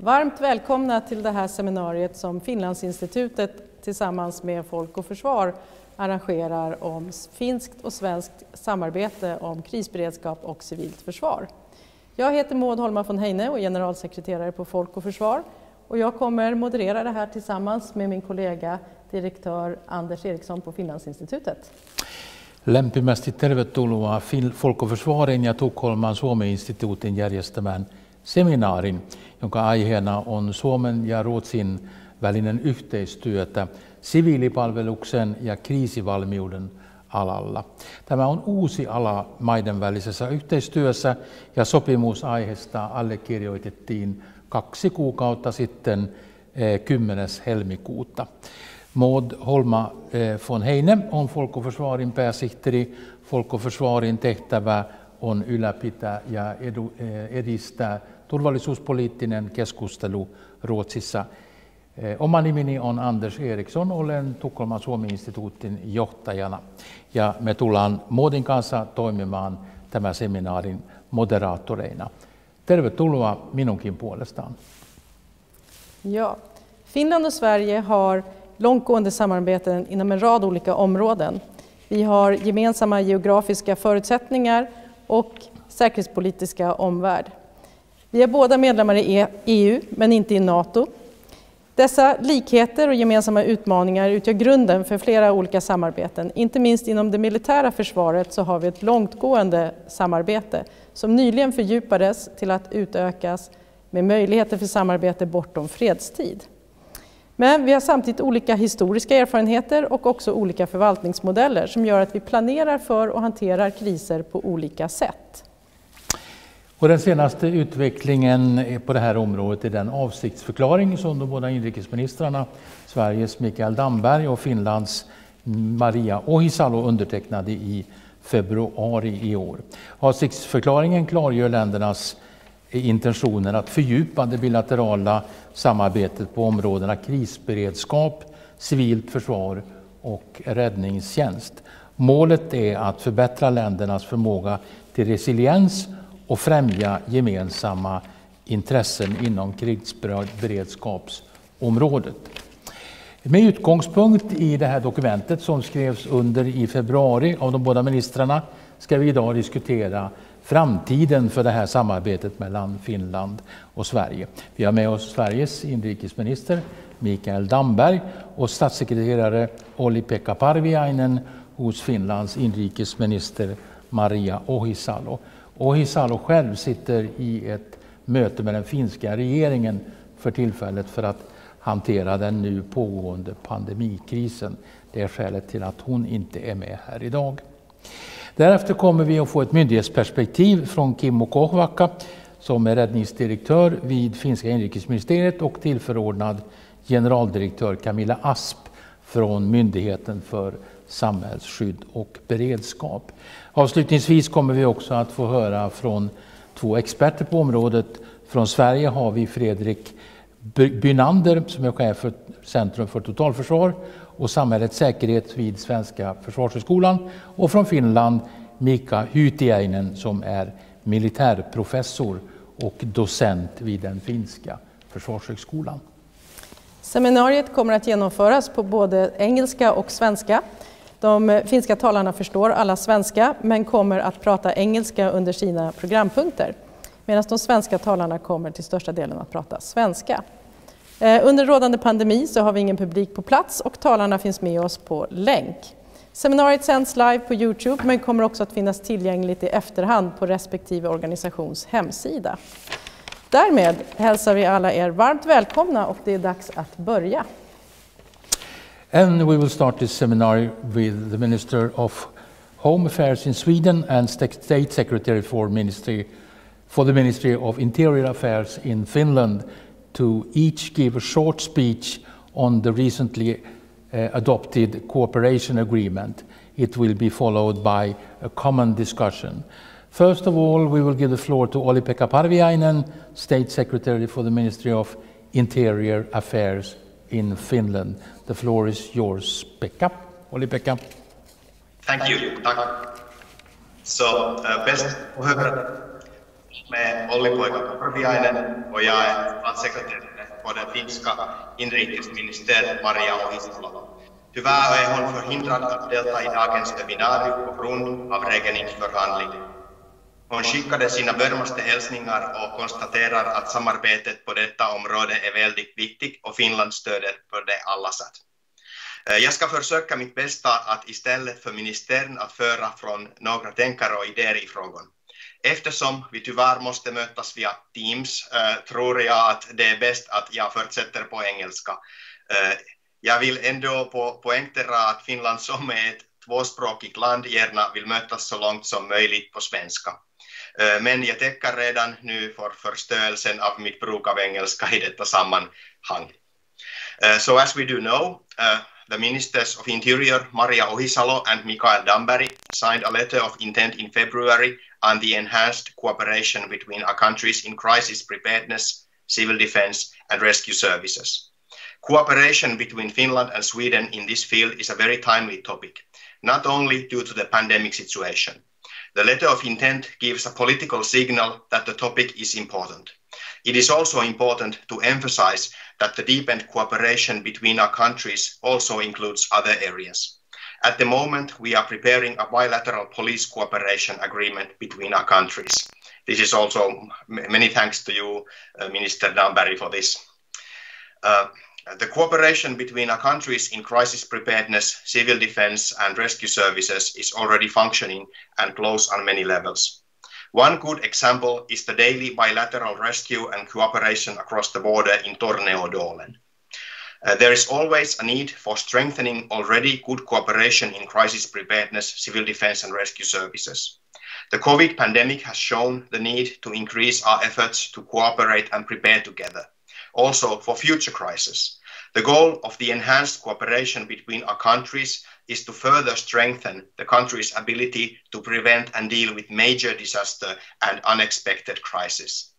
Varmt välkomna till det här seminariet som Finlandsinstitutet tillsammans med Folk och Försvar arrangerar om finskt och svenskt samarbete om krisberedskap och civilt försvar. Jag heter Maud Holma von Heine och är generalsekreterare på Folk och Försvar och jag kommer moderera det här tillsammans med min kollega direktör Anders Eriksson på Finlandsinstitutet. Lämpimästi tervetuloa Folk och Försvarin ja Tukholman Suomi-instituutin järjestämään seminaarin, jonka aiheena on Suomen ja Ruotsin välinen yhteistyötä siviilipalveluksen ja kriisivalmiuden alalla. Tämä on uusi ala maiden välisessä yhteistyössä ja sopimus aiheesta allekirjoitettiin kaksi kuukautta sitten 10. Eh, helmikuuta. Maud Holma eh, von Heine on Folk och Försvarin pääsihteeri. Folk och Försvarin tehtävä on ylläpitää ja eh, edistää turvallisuuspoliittinen keskustelu Ruotsissa. Oma nimeni on Anders Eriksson, olen Tukholman Suomi-instituutin johtajana ja me tullaan Maudin kanssa toimimaan tämän seminaarin moderaattoreina. Tervetuloa minunkin puolestaan. Ja, Finland och Sverige har långtgående samarbeten inom en rad olika områden. Vi har gemensamma geografiska förutsättningar och säkerhetspolitiska omvärld. Vi är båda medlemmar i EU, men inte i Nato. Dessa likheter och gemensamma utmaningar utgör grunden för flera olika samarbeten. Inte minst inom det militära försvaret så har vi ett långtgående samarbete som nyligen fördjupades till att utökas med möjligheter för samarbete bortom fredstid. Men vi har samtidigt olika historiska erfarenheter och också olika förvaltningsmodeller som gör att vi planerar för och hanterar kriser på olika sätt. Och den senaste utvecklingen på det här området är den avsiktsförklaring som de båda inrikesministrarna, Sveriges Mikael Damberg och Finlands Maria Ohisalo undertecknade i februari i år. Avsiktsförklaringen klargör ländernas intentioner att fördjupa det bilaterala samarbetet på områdena krisberedskap, civilt försvar och räddningstjänst. Målet är att förbättra ländernas förmåga till resiliens och främja gemensamma intressen inom krigsberedskapsområdet. Med utgångspunkt i det här dokumentet som skrevs under i februari av de båda ministrarna ska vi idag diskutera framtiden för det här samarbetet mellan Finland och Sverige. Vi har med oss Sveriges inrikesminister Mikael Damberg och statssekreterare Olli-Pekka Parviainen hos Finlands inrikesminister Maria Ohisalo. Ohisalo själv sitter i ett möte med den finska regeringen för tillfället för att hantera den nu pågående pandemikrisen. Det är skälet till att hon inte är med här idag. Därefter kommer vi att få ett myndighetsperspektiv från Kimmo Kohvakka som är räddningsdirektör vid finska inrikesministeriet och tillförordnad generaldirektör Camilla Asp från Myndigheten för samhällsskydd och beredskap. Avslutningsvis kommer vi också att få höra från två experter på området. Från Sverige har vi Fredrik Bynander som är chef för Centrum för totalförsvar och samhällets säkerhet vid Svenska försvarshögskolan. Och från Finland Mika Hytiäinen som är militärprofessor och docent vid den finska försvarshögskolan. Seminariet kommer att genomföras på både engelska och svenska. De finska talarna förstår alla svenska men kommer att prata engelska under sina programpunkter medan de svenska talarna kommer till största delen att prata svenska. Eh, under rådande pandemi så har vi ingen publik på plats och talarna finns med oss på länk. Seminariet sänds live på Youtube men kommer också att finnas tillgängligt i efterhand på respektive organisations hemsida. Därmed hälsar vi alla er varmt välkomna och det är dags att börja. And we will start this seminar with the Minister of Home Affairs in Sweden and State Secretary for, Ministry, for the Ministry of Interior Affairs in Finland, to each give a short speech on the recently uh, adopted cooperation agreement. It will be followed by a common discussion. First of all, we will give the floor to Olli-Pekka Parviainen, State Secretary for the Ministry of Interior Affairs in Finland. The floor is yours, Pekka. Olli-Pekka. Thank you. Så, uh, bäst med Olli-Pekka Parviainen och jag är statssekreterare på det finska inrikesministeriet Maria Ohisalo. Tyvärr är hon förhindrad att delta i dagens webbinarium på grund av regeringsförhandling. Hon skickade sina varmaste hälsningar och konstaterar att samarbetet på detta område är väldigt viktigt och Finland stöder på det alla sätt. Eh, jag ska försöka mitt bästa att istället för ministern att föra från några tänkare och idéer i frågan. Eftersom vi tyvärr måste mötas via Teams eh, tror jag att det är bäst att jag fortsätter på engelska. Eh, jag vill ändå poängtera att Finland som är ett tvåspråkigt land gärna vill mötas så långt som möjligt på svenska. Uh, men jag redan nu för av mitt bruk av engelska i detta sammanhang. so as we do know, the Ministers of Interior Maria Ohisalo and Mikael Damberg signed a letter of intent in February on the enhanced cooperation between our countries in crisis preparedness, civil defense, and rescue services. Cooperation between Finland and Sweden in this field is a very timely topic, not only due to the pandemic situation. The letter of intent gives a political signal that the topic is important. It is also important to emphasize that the deepened cooperation between our countries also includes other areas. At the moment, we are preparing a bilateral police cooperation agreement between our countries. This is also many thanks to you, uh, Minister Damberg, for this. Uh, the cooperation between our countries in crisis preparedness, civil defense, and rescue services is already functioning and close on many levels. One good example is the daily bilateral rescue and cooperation across the border in Tornedalen. Uh, there is always a need for strengthening already good cooperation in crisis preparedness, civil defense, and rescue services. The COVID pandemic has shown the need to increase our efforts to cooperate and prepare together, also for future crises. The goal of the enhanced cooperation between our countries is to further strengthen the country's ability to prevent and deal with major disaster and unexpected crises.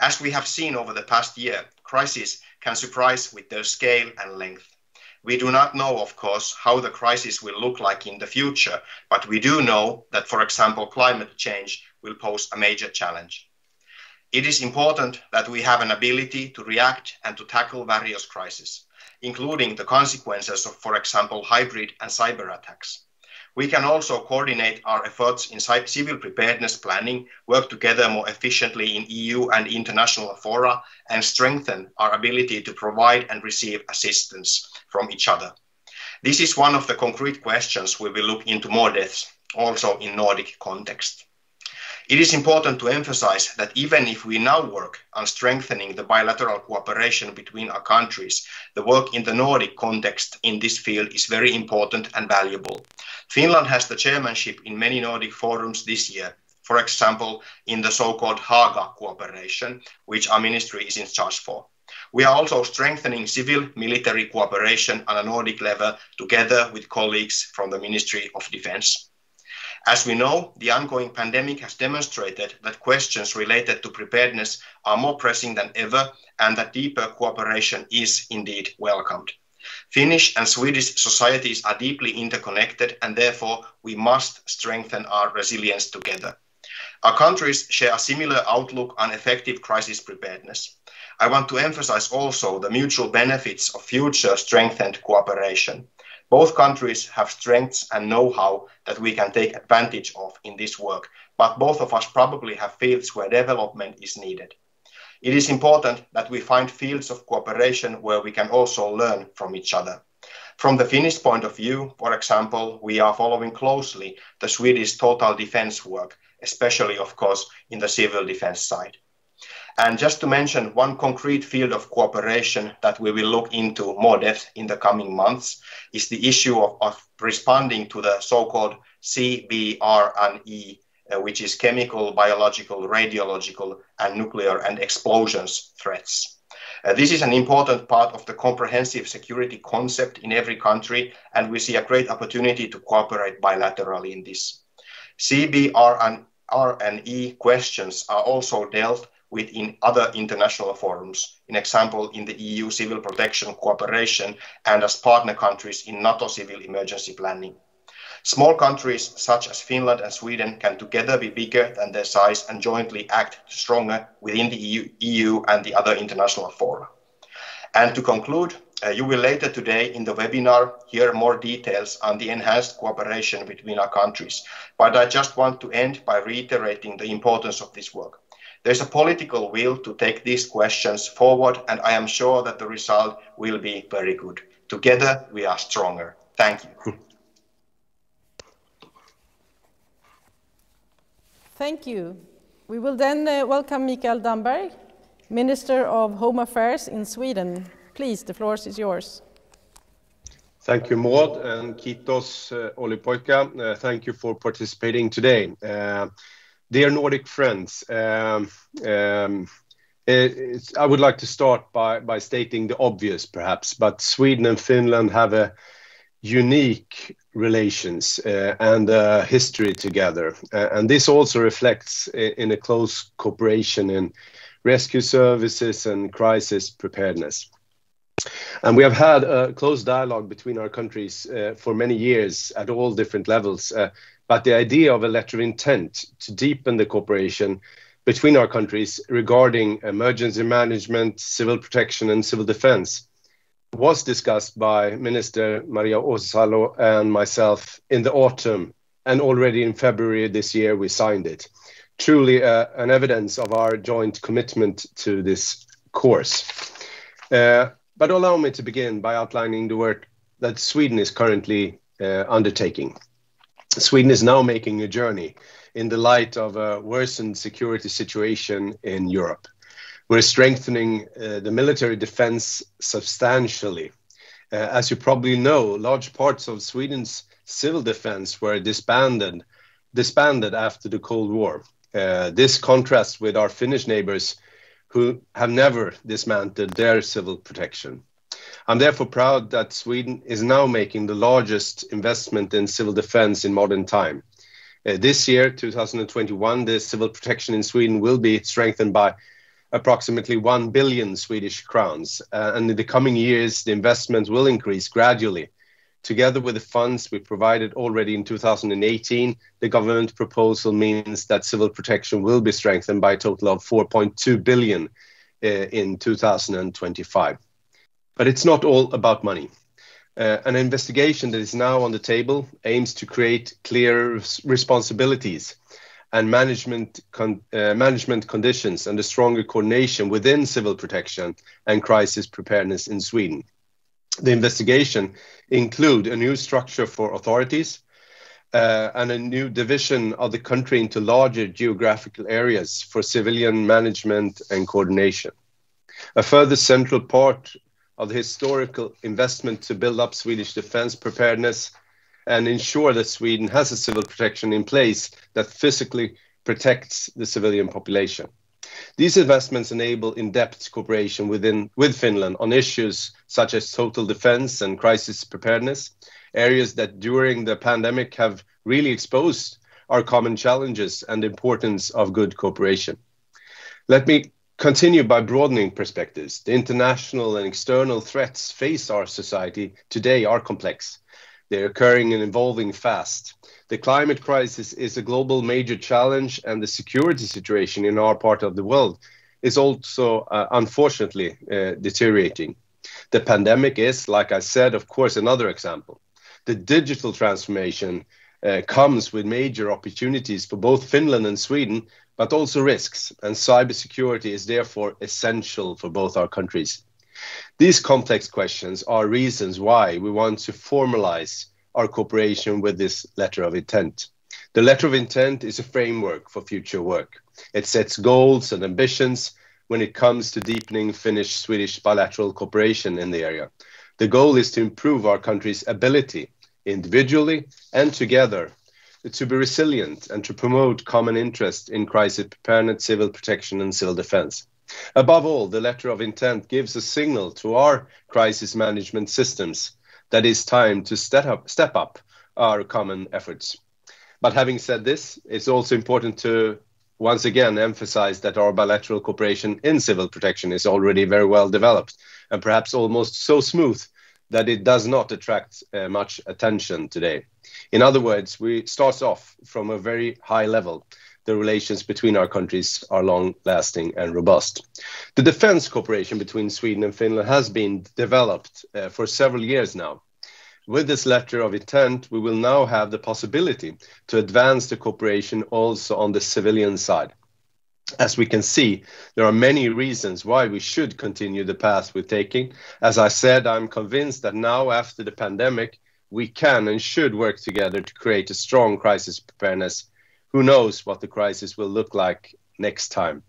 As we have seen over the past year, crises can surprise with their scale and length. We do not know, of course, how the crisis will look like in the future, but we do know that, for example, climate change will pose a major challenge. It is important that we have an ability to react and to tackle various crises, including the consequences of, for example, hybrid and cyber attacks. We can also coordinate our efforts in civil preparedness planning, work together more efficiently in EU and international fora, and strengthen our ability to provide and receive assistance from each other. This is one of the concrete questions we will look into more depth, also in Nordic context. It is important to emphasize that even if we now work on strengthening the bilateral cooperation between our countries, the work in the Nordic context in this field is very important and valuable. Finland has the chairmanship in many Nordic forums this year, for example, in the so-called Haga cooperation, which our ministry is in charge for. We are also strengthening civil military cooperation on a Nordic level together with colleagues from the Ministry of Defense. As we know, the ongoing pandemic has demonstrated that questions related to preparedness are more pressing than ever and that deeper cooperation is indeed welcomed. Finnish and Swedish societies are deeply interconnected and therefore we must strengthen our resilience together. Our countries share a similar outlook on effective crisis preparedness. I want to emphasize also the mutual benefits of future strengthened cooperation. Both countries have strengths and know-how that we can take advantage of in this work, but both of us probably have fields where development is needed. It is important that we find fields of cooperation where we can also learn from each other. From the Finnish point of view, for example, we are following closely the Swedish total defense work, especially, of course, in the civil defense side. And just to mention one concrete field of cooperation that we will look into more depth in the coming months is the issue of, responding to the so-called CBRNE, uh, which is chemical, biological, radiological, and nuclear and explosions threats. Uh, this is an important part of the comprehensive security concept in every country, and we see a great opportunity to cooperate bilaterally in this. CBRNE questions are also dealt within other international forums, in example, in the EU civil protection cooperation and as partner countries in NATO civil emergency planning. Small countries such as Finland and Sweden can together be bigger than their size and jointly act stronger within the EU, EU and the other international fora. And to conclude, uh, you will later today in the webinar hear more details on the enhanced cooperation between our countries, but I just want to end by reiterating the importance of this work. There's a political will to take these questions forward, and I am sure that the result will be very good. Together, we are stronger. Thank you. Thank you. We will then uh, welcome Mikael Damberg, Minister of Home Affairs in Sweden. Please, the floor is yours. Thank you, Maud, and kiitos, uh, Olli Pekka. Uh, thank you for participating today. Uh, dear Nordic friends, um, um, I would like to start by, stating the obvious, perhaps, but Sweden and Finland have a unique relations uh, and history together. Uh, and this also reflects in, in, a close cooperation in rescue services and crisis preparedness. And we have had a close dialogue between our countries uh, for many years at all different levels. But the idea of a letter of intent to deepen the cooperation between our countries regarding emergency management, civil protection, and civil defense was discussed by Minister Maria Ohisalo and myself in the autumn, and already in February this year we signed it. Truly uh, an evidence of our joint commitment to this course. Uh, but allow me to begin by outlining the work that Sweden is currently uh, undertaking. Sweden is now making a journey in the light of a worsened security situation in Europe. We're strengthening uh, the military defense substantially. Uh, as you probably know, large parts of Sweden's civil defense were disbanded, disbanded after the Cold War. Uh, this contrasts with our Finnish neighbors who have never dismantled their civil protection. I'm therefore proud that Sweden is now making the largest investment in civil defense in modern time. Uh, this year, 2021, the civil protection in Sweden will be strengthened by approximately 1 billion Swedish crowns. Uh, and in the coming years, the investment will increase gradually. Together with the funds we provided already in 2018, the government proposal means that civil protection will be strengthened by a total of 4.2 billion uh, in 2025. But it's not all about money. Uh, an investigation that is now on the table aims to create clear responsibilities and management, con uh, management conditions and a stronger coordination within civil protection and crisis preparedness in Sweden. The investigation include a new structure for authorities uh, and a new division of the country into larger geographical areas for civilian management and coordination. A further central part of the historical investment to build up Swedish defense preparedness and ensure that Sweden has a civil protection in place that physically protects the civilian population. These investments enable in-depth cooperation within, with Finland on issues such as total defense and crisis preparedness, areas that during the pandemic have really exposed our common challenges and the importance of good cooperation. Let me continue by broadening perspectives. The international and external threats face our society today are complex they're occurring and evolving fast. The climate crisis is a global major challenge, and the security situation in our part of the world is also, uh, unfortunately, uh, deteriorating. The pandemic is, like I said, of course, another example. The digital transformation uh, comes with major opportunities for both Finland and Sweden, but also risks, and cybersecurity is therefore essential for both our countries. These complex questions are reasons why we want to formalize our cooperation with this letter of intent. The letter of intent is a framework for future work. It sets goals and ambitions when it comes to deepening Finnish Swedish bilateral cooperation in the area. The goal is to improve our country's ability, individually and together, to be resilient and to promote common interest in crisis preparedness, civil protection, and civil defense. Above all, the letter of intent gives a signal to our crisis management systems that it's time to step up, step up our common efforts. But having said this, it's also important to once again emphasize that our bilateral cooperation in civil protection is already very well developed and perhaps almost so smooth that it does not attract uh, much attention today. In other words, we start off from a very high level. The relations between our countries are long lasting and robust. The defense cooperation between Sweden and Finland has been developed uh, for several years now. With this letter of intent, we will now have the possibility to advance the cooperation also on the civilian side. As we can see, there are many reasons why we should continue the path we're taking. As I said, I'm convinced that now, after the pandemic, we can and should work together to create a strong crisis preparedness. Who knows what the crisis will look like next time?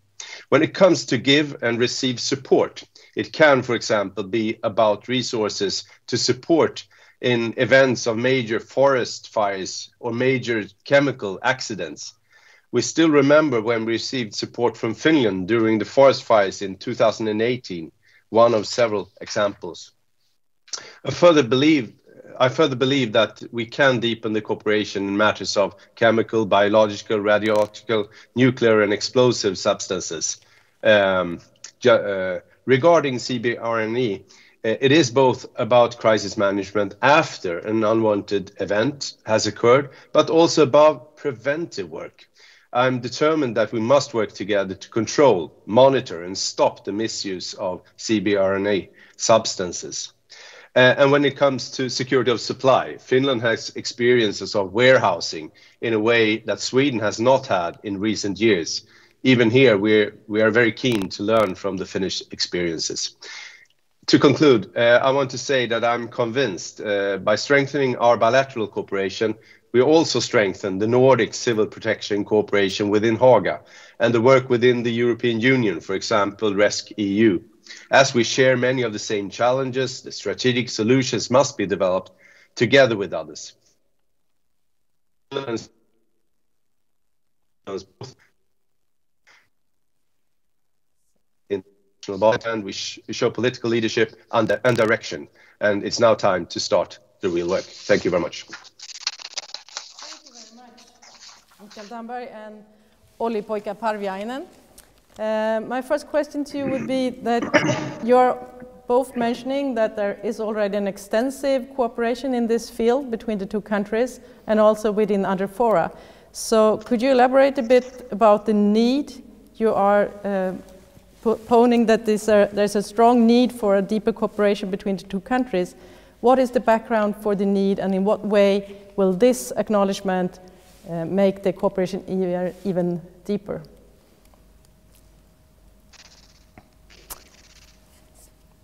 When it comes to give and receive support, it can, for example, be about resources to support in events of major forest fires or major chemical accidents we still remember when we received support from Finland during the forest fires in 2018, one of several examples. I further believe I further believe that we can deepen the cooperation in matters of chemical, biological, radiological, nuclear, and explosive substances. Um, uh, regarding CBRNE, uh, it is both about crisis management after an unwanted event has occurred, but also about preventive work. I'm determined that we must work together to control, monitor, and stop the misuse of CBRNE substances. Uh, and when it comes to security of supply, Finland has experiences of warehousing in a way that Sweden has not had in recent years. Even here, we're, we are very keen to learn from the Finnish experiences. To conclude, uh, I want to say that I'm convinced uh, by strengthening our bilateral cooperation, we also strengthen the Nordic civil protection cooperation within Haga and the work within the European Union, for example, rescEU. As we share many of the same challenges, the strategic solutions must be developed together with others. and we, show political leadership and direction. And it's now time to start the real work. Thank you very much. Mikael Damberg and Olli Pekka Parviainen. Uh, my first question to you would be that you're both mentioning that there is already an extensive cooperation in this field between the two countries and also within other fora. So could you elaborate a bit about the need you are uh, poning that uh, there's a strong need for a deeper cooperation between the two countries. What is the background for the need and in what way will this acknowledgement uh, make the cooperation even deeper.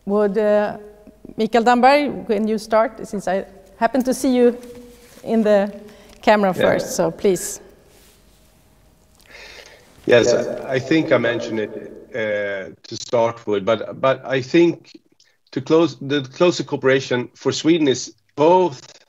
Would uh, Mikael Damberg, when you start, since I happen to see you in the camera first, so please. Yes, I think I mentioned it uh, to start with, but but I think to close the closer cooperation for Sweden is both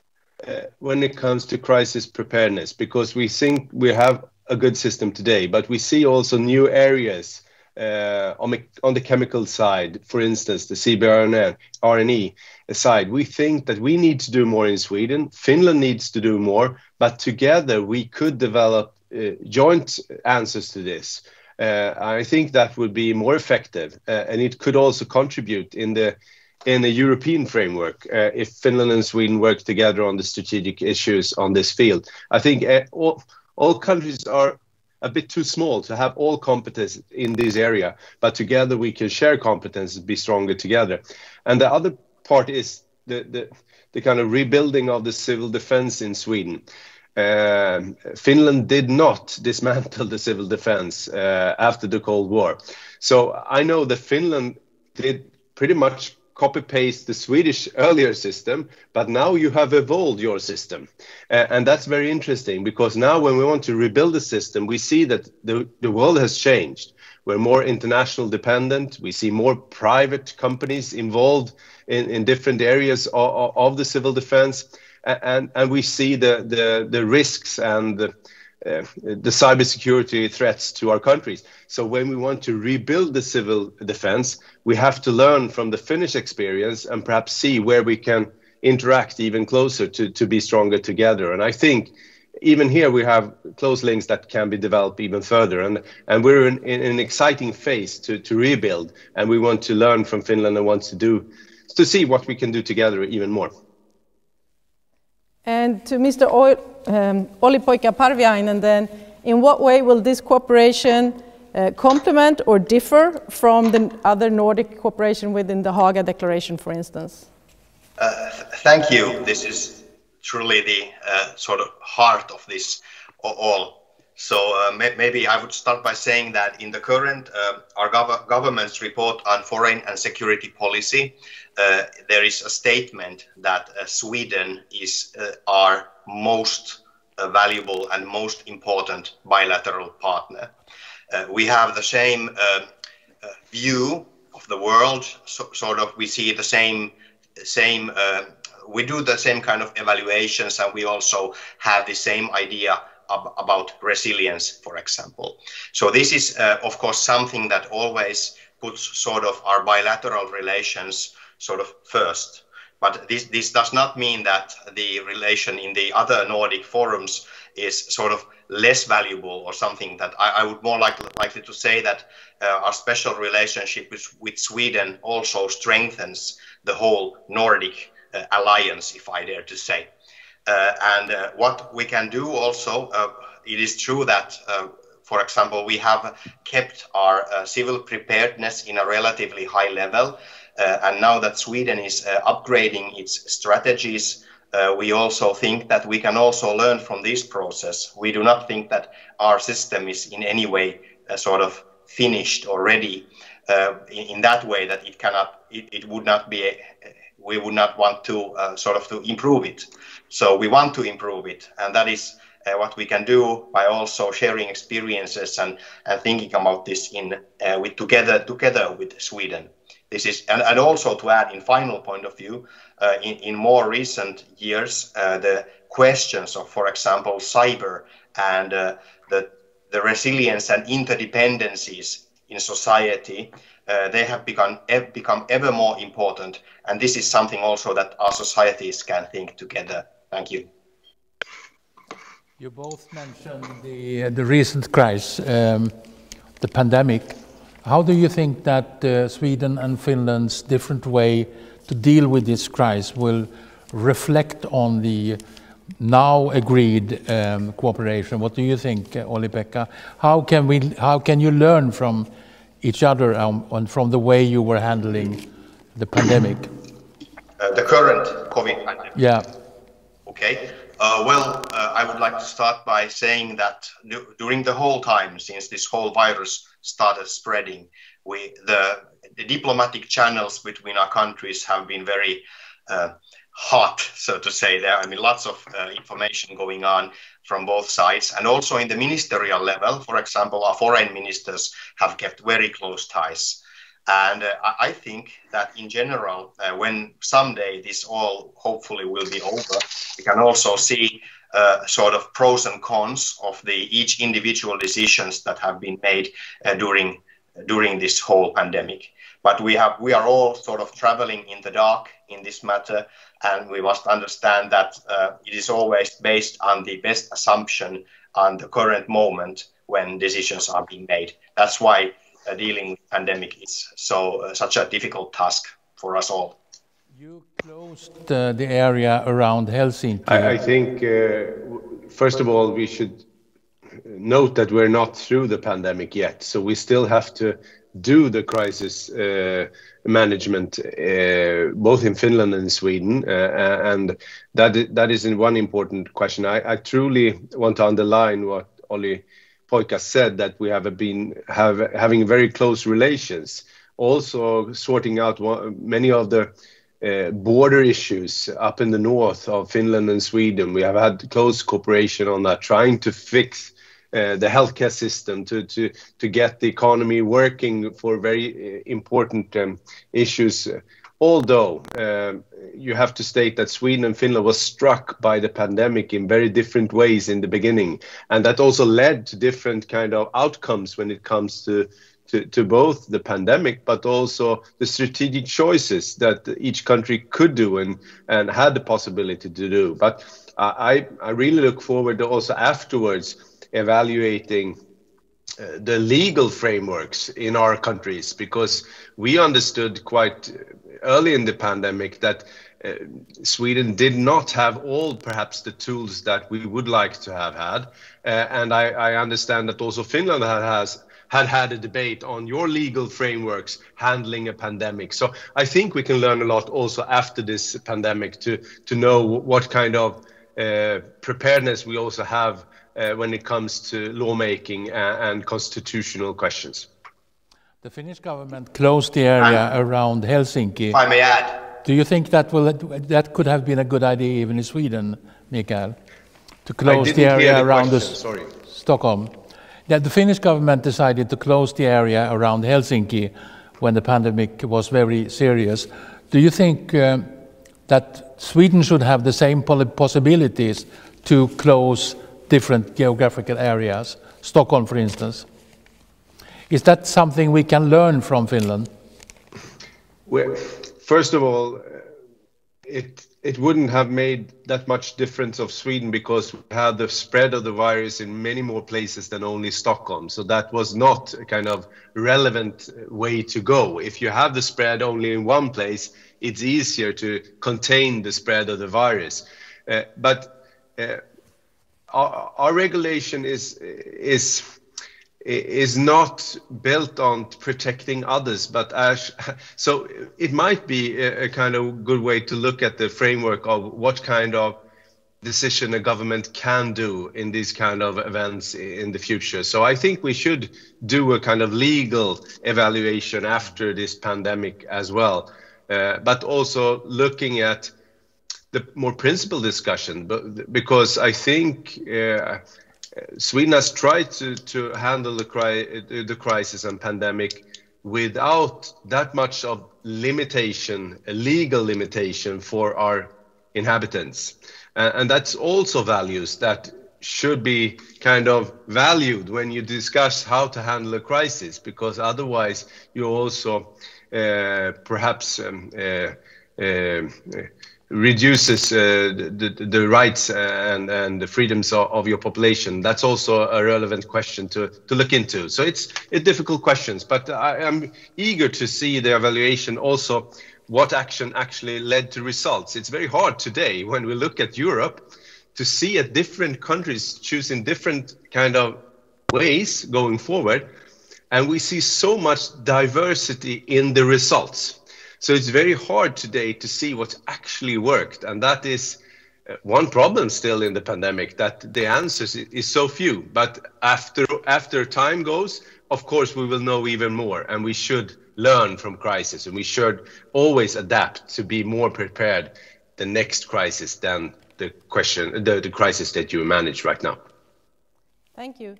when it comes to crisis preparedness because we think we have a good system today, but we see also new areas uh, on, the, on the chemical side, for instance, the CBRNE side. We think that we need to do more in Sweden. Finland needs to do more, but together we could develop uh, joint answers to this. Uh, I think that would be more effective, uh, and it could also contribute in the in a European framework uh, if Finland and Sweden work together on the strategic issues on this field. I think uh, all, all countries are a bit too small to have all competence in this area, but together we can share competence and be stronger together. And the other part is the, the, the kind of rebuilding of the civil defense in Sweden. Uh, Finland did not dismantle the civil defense uh, after the Cold War. So I know that Finland did pretty much copy paste the Swedish earlier system, but now you have evolved your system. Uh, and that's very interesting because now when we want to rebuild the system, we see that the, the world has changed. We're more international dependent. We see more private companies involved in, in different areas of, of the civil defense. And, and we see the, the, the risks and the, uh, the cybersecurity threats to our countries. So when we want to rebuild the civil defense, we have to learn from the Finnish experience and perhaps see where we can interact even closer to, to be stronger together. And I think even here we have close links that can be developed even further. And, and we're in, in an exciting phase to, to rebuild. And we want to learn from Finland and want to do to see what we can do together even more. And to Mr. Oil, um, Olli-Pekka Parviainen, then, in what way will this cooperation uh, complement or differ from the other Nordic cooperation within the Haga Declaration, for instance? Uh, th thank you. This is truly the uh, sort of heart of this all. So uh, may maybe I would start by saying that in the current uh, our gov government's report on foreign and security policy, uh, there is a statement that Sweden is our most uh, valuable and most important bilateral partner. we have the same view of the world. So, sort of, we see the same same. we do the same kind of evaluations, and we also have the same idea ab about resilience, for example. So this is, uh, of course, something that always puts sort of our bilateral relations sort of first. But this, this does not mean that the relation in the other Nordic forums is sort of less valuable or something that I, I would more like, likely to say that uh, our special relationship with, with, Sweden also strengthens the whole Nordic uh, alliance, if I dare to say. Uh, and uh, what we can do also, uh, it is true that, for example, we have kept our civil preparedness in a relatively high level. And now that Sweden is upgrading its strategies, we also think that we can also learn from this process. We do not think that our system is in any way sort of finished or ready uh, in, in, that way that it cannot it, it would not be a, we would not want to uh, sort of to improve it so we want to improve it, and that is uh, what we can do by also sharing experiences and, and thinking about this in uh, with together together with Sweden. This is and, and also to add in final point of view, uh, in, in more recent years, uh, the questions of, for example, cyber and uh, the the resilience and interdependencies in society uh, they have become become ever more important and this is something also that our societies can think together Thank you. You both mentioned the, the recent crisis, um, the pandemic. How do you think that uh, Sweden and Finland's different way to deal with this crisis will reflect on the now agreed um, cooperation? What do you think, uh, Olli-Pekka? How can we? How can you learn from each other um, and from the way you were handling the pandemic? Uh, the current COVID pandemic. Yeah. Okay. Uh, well, uh, I would like to start by saying that during the whole time since this whole virus started spreading, we the, the diplomatic channels between our countries have been very uh, hot, so to say. There, I mean, lots of uh, information going on from both sides, and also in the ministerial level. For example, our foreign ministers have kept very close ties. And uh, I think that in general, uh, when someday this all hopefully will be over, we can also see uh, sort of pros and cons of the each individual decisions that have been made uh, during during this whole pandemic. But we have we are all sort of traveling in the dark in this matter, and we must understand that uh, it is always based on the best assumption on the current moment when decisions are being made. That's why uh, dealing with pandemic is so uh, such a difficult task for us all. You closed uh, the area around Helsinki. I, I think, first of all, we should note that we're not through the pandemic yet, so we still have to do the crisis uh, management uh, both in Finland and Sweden, uh, and that that is one important question. I, I, truly want to underline what Olli Pekka said that we have been have having very close relations, also sorting out many of the uh, border issues up in the north of Finland and Sweden. We have had close cooperation on that, trying to fix uh, the healthcare system to to to get the economy working for very uh, important um, issues although um, you have to state that Sweden and Finland was struck by the pandemic in very different ways in the beginning, and that also led to different kind of outcomes when it comes to to, to both the pandemic, but also the strategic choices that each country could do and and had the possibility to do. But I I really look forward to also afterwards evaluating uh, the legal frameworks in our countries because we understood quite early in the pandemic that uh, Sweden did not have all perhaps the tools that we would like to have had. Uh, and I, I, understand that also Finland has had had a debate on your legal frameworks handling a pandemic. So I think we can learn a lot also after this pandemic to to know what kind of uh, preparedness we also have uh, when it comes to lawmaking and, and constitutional questions. The Finnish government closed the area and around Helsinki. If I may add. Do you think that will that could have been a good idea even in Sweden, Mikael, to close the area the around the Sorry. Stockholm? Yeah, the Finnish government decided to close the area around Helsinki when the pandemic was very serious. Do you think uh, that Sweden should have the same possibilities to close different geographical areas, Stockholm, for instance? Is that something we can learn from Finland? Well, first of all, it it wouldn't have made that much difference of Sweden because we had the spread of the virus in many more places than only Stockholm. So that was not a kind of relevant way to go. If you have the spread only in one place, it's easier to contain the spread of the virus. Uh, but uh, our, our regulation is is is not built on protecting others, but so it might be a, kind of good way to look at the framework of what kind of decision a government can do in these kind of events in the future. So I think we should do a kind of legal evaluation after this pandemic as well, uh, but also looking at the more principal discussion, but because I think. Uh, Sweden has tried to, to handle the, cri the crisis and pandemic without that much of limitation, a legal limitation for our inhabitants. Uh, and that's also values that should be kind of valued when you discuss how to handle a crisis, because otherwise you also uh, perhaps um, uh, uh reduces uh, the, the rights and, and the freedoms of, of, your population? That's also a relevant question to, to look into. So it's, it's difficult questions, but I am eager to see the evaluation also what action actually led to results. It's very hard today when we look at Europe to see at different countries choosing different kind of ways going forward. And we see so much diversity in the results so it's very hard today to see what's actually worked. And that is uh, one problem still in the pandemic that the answers is so few. But after, after time goes, of course, we will know even more. And we should learn from crisis and we should always adapt to be more prepared the next crisis than the question the, the crisis that you manage right now. Thank you.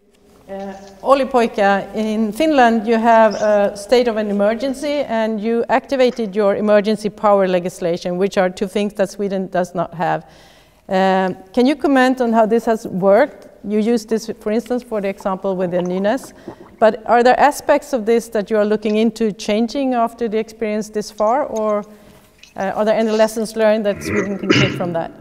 Uh, Olli Pekka, in Finland you have a state of an emergency and you activated your emergency power legislation, which are two things that Sweden does not have. Um, can you comment on how this has worked? You used this, for instance, for the example with the Nyland, but are there aspects of this that you are looking into changing after the experience this far, or uh, are there any lessons learned that Sweden can take from that?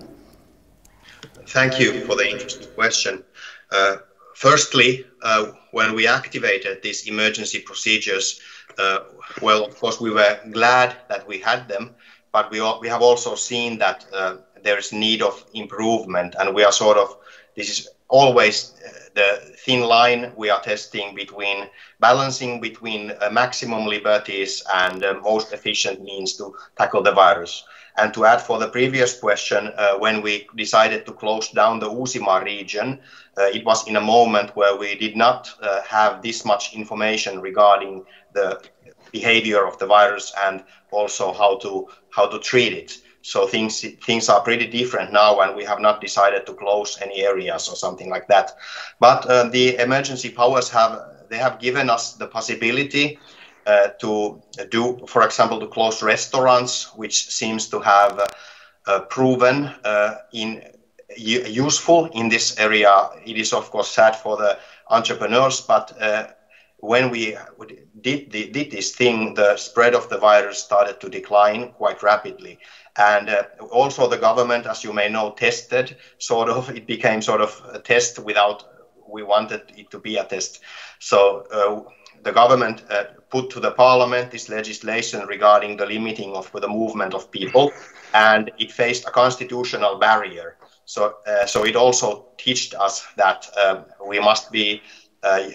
Thank you for the interesting question. Uh, Firstly, uh, when we activated these emergency procedures, uh, well, of course, we were glad that we had them, but we, we have also seen that uh, there is need of improvement, and we are sort of, this is always uh, the thin line we are testing between balancing between uh, maximum liberties and uh, most efficient means to tackle the virus. And to add for the previous question, uh, when we decided to close down the Uusimaa region, uh, it was in a moment where we did not uh, have this much information regarding the behavior of the virus and also how to how to treat it. So things things are pretty different now, and we have not decided to close any areas or something like that. But the emergency powers have they have given us the possibility uh, to do, for example, to close restaurants, which seems to have uh, proven uh, in useful in this area. It is of course sad for the entrepreneurs, but when we did, did, this thing, the spread of the virus started to decline quite rapidly. And uh, also the government, as you may know, tested sort of, it became sort of a test without we wanted it to be a test. So uh, the government uh, put to the parliament this legislation regarding the limiting of the movement of people, and it faced a constitutional barrier. So, uh, so it also taught us that um, we must be uh,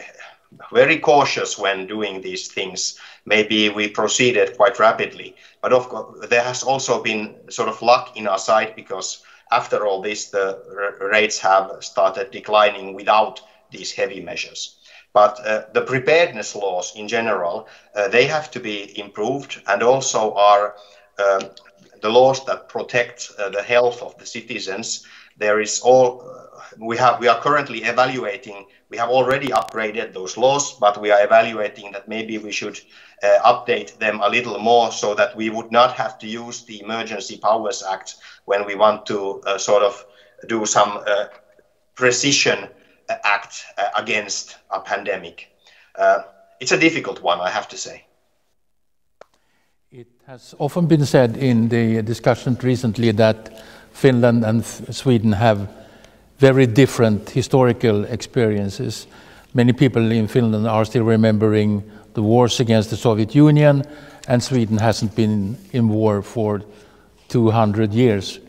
very cautious when doing these things. Maybe we proceeded quite rapidly, but of course there has also been sort of luck in our side because after all this, the rates have started declining without these heavy measures. But uh, the preparedness laws in general, uh, they have to be improved, and also are um, the laws that protect uh, the health of the citizens. There is all uh, we have. We are currently evaluating. We have already upgraded those laws, but we are evaluating that maybe we should uh, update them a little more so that we would not have to use the Emergency Powers Act when we want to uh, sort of do some precision act uh, against a pandemic. Uh, it's a difficult one, I have to say. It has often been said in the discussion recently that Finland and Sweden have very different historical experiences. Many people in Finland are still remembering the wars against the Soviet Union, and Sweden hasn't been in war for 200 years.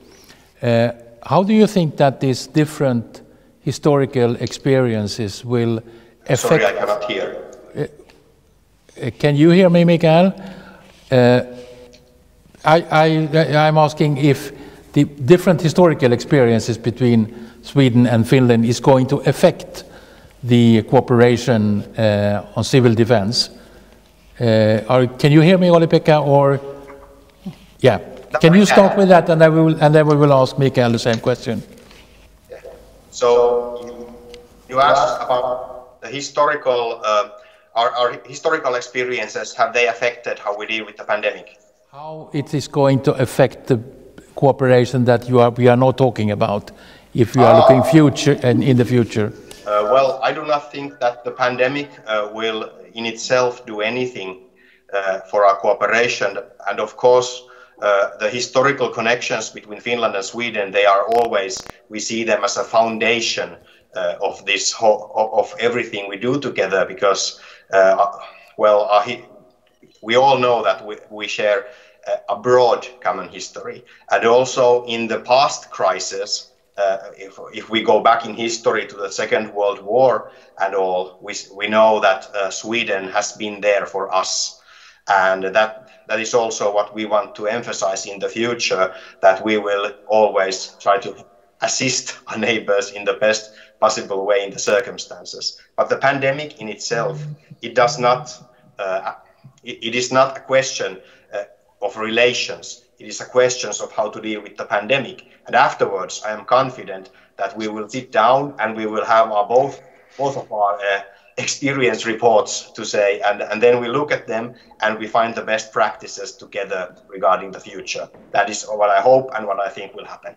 Uh, how do you think that these different historical experiences will affect. Sorry, I cannot hear. Uh, can you hear me, Mikael? Uh, I, I, I'm asking if the different historical experiences between Sweden and Finland is going to affect the cooperation uh, on civil defense. Uh, are, can you hear me, Olli-Pekka, or yeah? Can you start with that, and then we will, and then we will ask Mikael the same question. So you, you asked about the historical, uh, our, our historical experiences. Have they affected how we deal with the pandemic? How it is going to affect the cooperation that you are we are not talking about, if you are uh, looking future and in the future. Uh, well, I do not think that the pandemic uh, will in itself do anything uh, for our cooperation, and of course uh, the historical connections between Finland and Sweden, they are always, we see them as a foundation uh, of this whole, of everything we do together because, uh, well, we all know that we, we share a broad common history. And also in the past crisis, uh, if, if we go back in history to the Second World War and all, we, we know that uh, Sweden has been there for us. And that that is also what we want to emphasize in the future that we will always try to assist our neighbors in the best possible way in the circumstances. But the pandemic in itself it does not uh, it, it is not a question uh, of relations. It is a question of how to deal with the pandemic. And afterwards i am confident that we will sit down and we will have our both both of our uh, experience reports to say, and, and then we look at them and we find the best practices together regarding the future. That is what I hope and what I think will happen.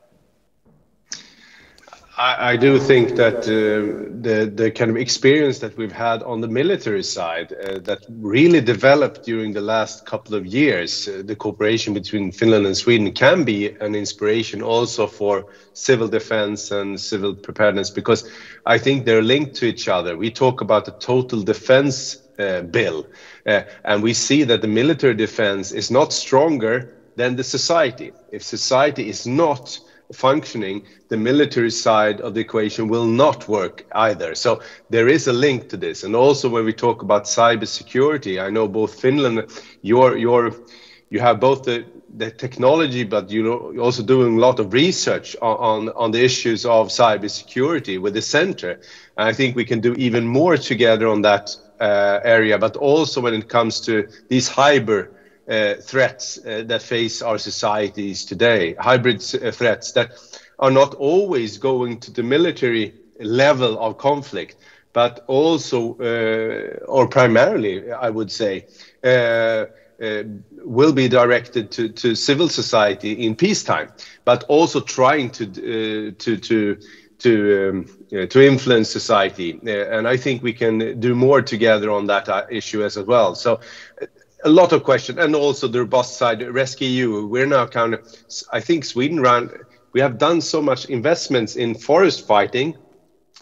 I, I do think that uh, the the kind of experience that we've had on the military side uh, that really developed during the last couple of years, uh, the cooperation between Finland and Sweden can be an inspiration also for civil defense and civil preparedness because I think they're linked to each other. We talk about the total defense uh, bill, uh, and we see that the military defense is not stronger than the society. If society is not functioning, the military side of the equation will not work either. So there is a link to this. And also when we talk about cybersecurity, I know both Finland, you're, you have both the, the technology, but you're also doing a lot of research on, on, on the issues of cybersecurity with the center. And I think we can do even more together on that uh, area, but also when it comes to these hybrid uh, threats uh, that face our societies today, hybrid uh, threats that are not always going to the military level of conflict, but also, uh, or primarily, I would say, uh, uh, will be directed to, to civil society in peacetime, but also trying to to to to um, to influence society. and I think we can do more together on that issue as well. So a lot of questions, and also the robust side, rescEU. We're now kind of, I think Sweden ran, we have done so much investments in forest fighting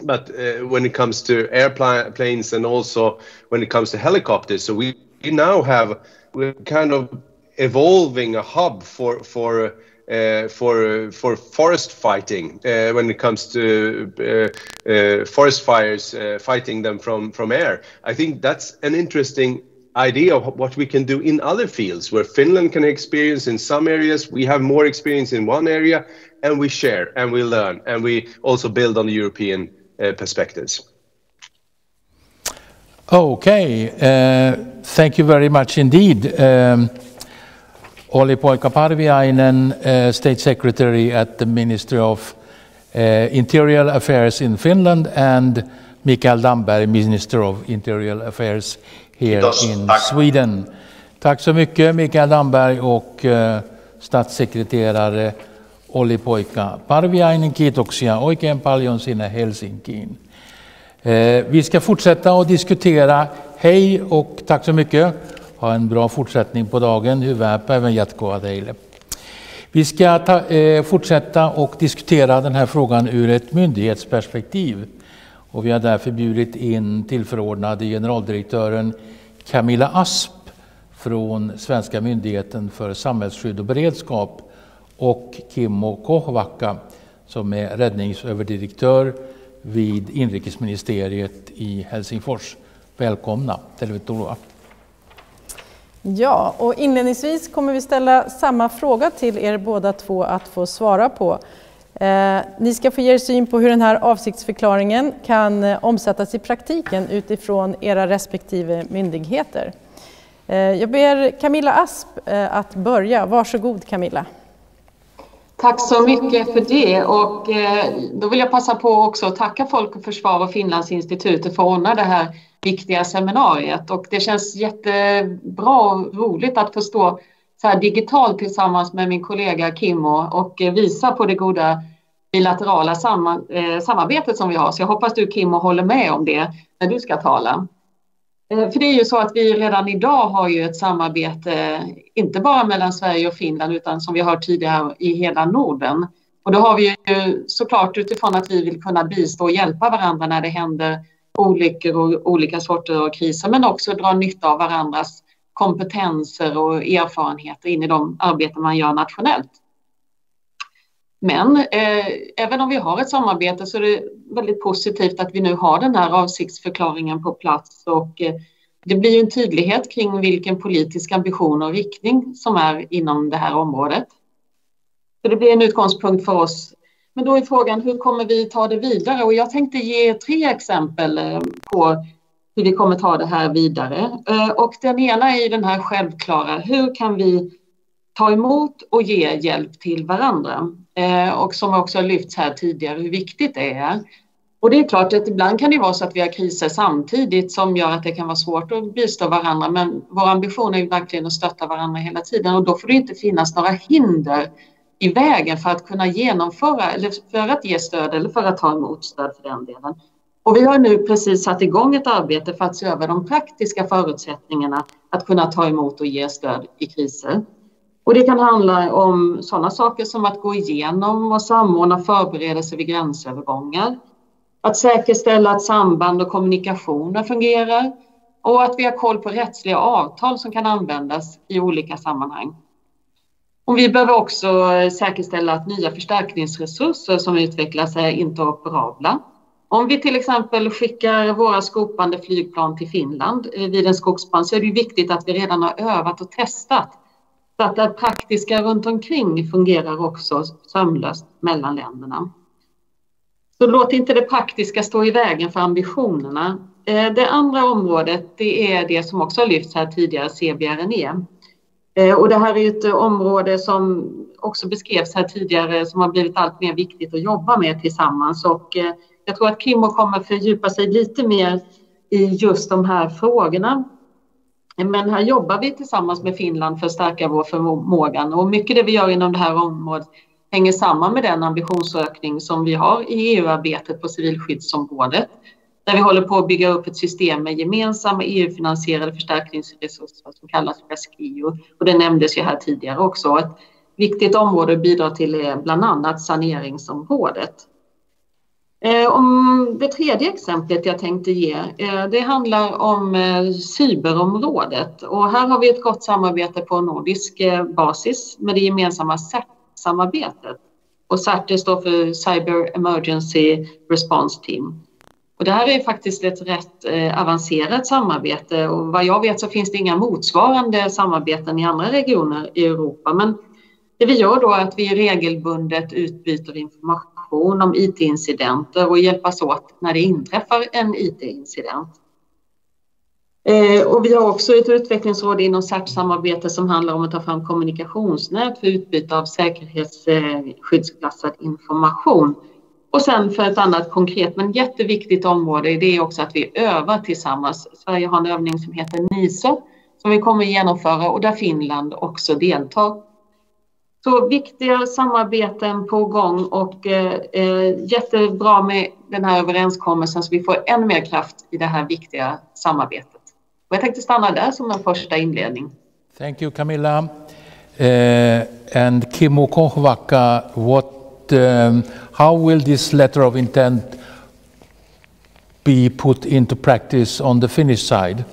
but uh, when it comes to airplanes and also when it comes to helicopters, so we, we now have we're kind of evolving a hub for for uh, for for forest fighting uh, when it comes to uh, uh forest fires, uh, fighting them from from air. I think that's an interesting idea of what we can do in other fields where Finland can experience in some areas. We have more experience in one area, and we share and we learn and we also build on the European uh, perspectives. Okay, thank you very much indeed. Um, Olli-Pekka Parviainen, uh, State Secretary at the Ministry of uh, Interior Affairs in Finland, and Mikael Damberg, Minister of Interior Affairs here in Sweden. Tack så mycket Mikael Damberg och uh, statssekreterare Olli-Poika Parviainen. Kiitoksia oikein paljon sinne Helsinkiin. Vi ska fortsätta att diskutera. Hej och tack så mycket. Ha en bra fortsättning på dagen. Hyvää päivän jatkoa teille. Vi ska ta, eh, fortsätta och diskutera den här frågan ur ett myndighetsperspektiv. Och vi har därför bjudit in tillförordnade generaldirektören Camilla Asp från Svenska myndigheten för samhällsskydd och beredskap och Kimmo Kohvakka som är räddningsöverdirektör vid inrikesministeriet i Helsingfors. Välkomna! Tervetuloa! Ja, och inledningsvis kommer vi ställa samma fråga till er båda två att få svara på. Eh, ni ska få ge er syn på hur den här avsiktsförklaringen kan eh, omsättas i praktiken utifrån era respektive myndigheter. Eh, jag ber Camilla Asp eh, att börja. Varsågod Camilla. Tack så mycket för det och eh, då vill jag passa på också att tacka Folk och Försvar och Finlandsinstitutet för att ordna det här viktiga seminariet och det känns jättebra och roligt att förstå så här digitalt tillsammans med min kollega Kimmo och visa på det goda bilaterala eh, samarbetet som vi har. Så jag hoppas du Kimmo håller med om det när du ska tala. Eh, för det är ju så att vi redan idag har ju ett samarbete, inte bara mellan Sverige och Finland, utan som vi har hört tidigare i hela Norden. Och då har vi ju såklart utifrån att vi vill kunna bistå och hjälpa varandra när det händer olyckor och olika sorter av kriser, men också dra nytta av varandras kompetenser och erfarenheter in i de arbeten man gör nationellt. Men eh, även om vi har ett samarbete så är det väldigt positivt att vi nu har den här avsiktsförklaringen på plats och eh, det blir en tydlighet kring vilken politisk ambition och riktning som är inom det här området. Så det blir en utgångspunkt för oss. Men då är frågan hur kommer vi ta det vidare? Och jag tänkte ge tre exempel eh, på hur vi kommer ta det här vidare. Eh, och den ena är den här självklara, hur kan vi ta emot och ge hjälp till varandra? Eh, och som också har lyfts här tidigare, hur viktigt det är. Och det är klart att ibland kan det vara så att vi har kriser samtidigt som gör att det kan vara svårt att bistå varandra. Men vår ambition är ju verkligen att stötta varandra hela tiden och då får det inte finnas några hinder i vägen för att kunna genomföra eller för att ge stöd eller för att ta emot stöd för den delen. Och vi har nu precis satt igång ett arbete för att se över de praktiska förutsättningarna att kunna ta emot och ge stöd i kriser. Och det kan handla om sådana saker som att gå igenom och samordna förberedelser vid gränsövergångar, att säkerställa att samband och kommunikationer fungerar och att vi har koll på rättsliga avtal som kan användas i olika sammanhang. Och vi behöver också säkerställa att nya förstärkningsresurser som utvecklas är interoperabla. Om vi till exempel skickar våra skopande flygplan till Finland eh, vid en skogsbrand så är det viktigt att vi redan har övat och testat så att det praktiska runt omkring fungerar också sömlöst mellan länderna. Så låt inte det praktiska stå i vägen för ambitionerna. Eh, det andra området det är det som också har lyfts här tidigare, CBRNE. Eh, och det här är ett område som också beskrevs här tidigare som har blivit allt mer viktigt att jobba med tillsammans. Och eh, jag tror att Kimmo kommer fördjupa sig lite mer i just de här frågorna. Men här jobbar vi tillsammans med Finland för att stärka vår förmåga och mycket det vi gör inom det här området hänger samman med den ambitionsökning som vi har i EU-arbetet på civilskyddsområdet där vi håller på att bygga upp ett system med gemensamma EU-finansierade förstärkningsresurser som kallas Rescue. Och det nämndes ju här tidigare också. Ett viktigt område att bidra till är bland annat saneringsområdet. Eh, om det tredje exemplet jag tänkte ge, eh, det handlar om eh, cyberområdet. Och här har vi ett gott samarbete på nordisk basis med det gemensamma CERT-samarbetet. Och CERT står för Cyber Emergency Response Team. Och det här är faktiskt ett rätt avancerat samarbete och vad jag vet så finns det inga motsvarande samarbeten i andra regioner i Europa. Men det vi gör då är att vi regelbundet utbyter information information om IT-incidenter och hjälpas åt när det inträffar en IT-incident. Eh, och vi har också ett utvecklingsråd inom CERT-samarbete som handlar om att ta fram kommunikationsnät för utbyte av säkerhetsskyddsklassad information. Och sen för ett annat konkret men jätteviktigt område, det är också att vi övar tillsammans. Sverige har en övning som heter NISO som vi kommer genomföra och där Finland också deltar. Så viktiga samarbeten på gång och eh, eh, jättebra med den här överenskommelsen så vi får ännu mer kraft i det här viktiga samarbetet. Och jag tänkte stanna där som en första inledning. Thank you Camilla. Uh, and Kimmo Kohvaka, what, um, how will this letter of intent be put into practice on the Finnish side?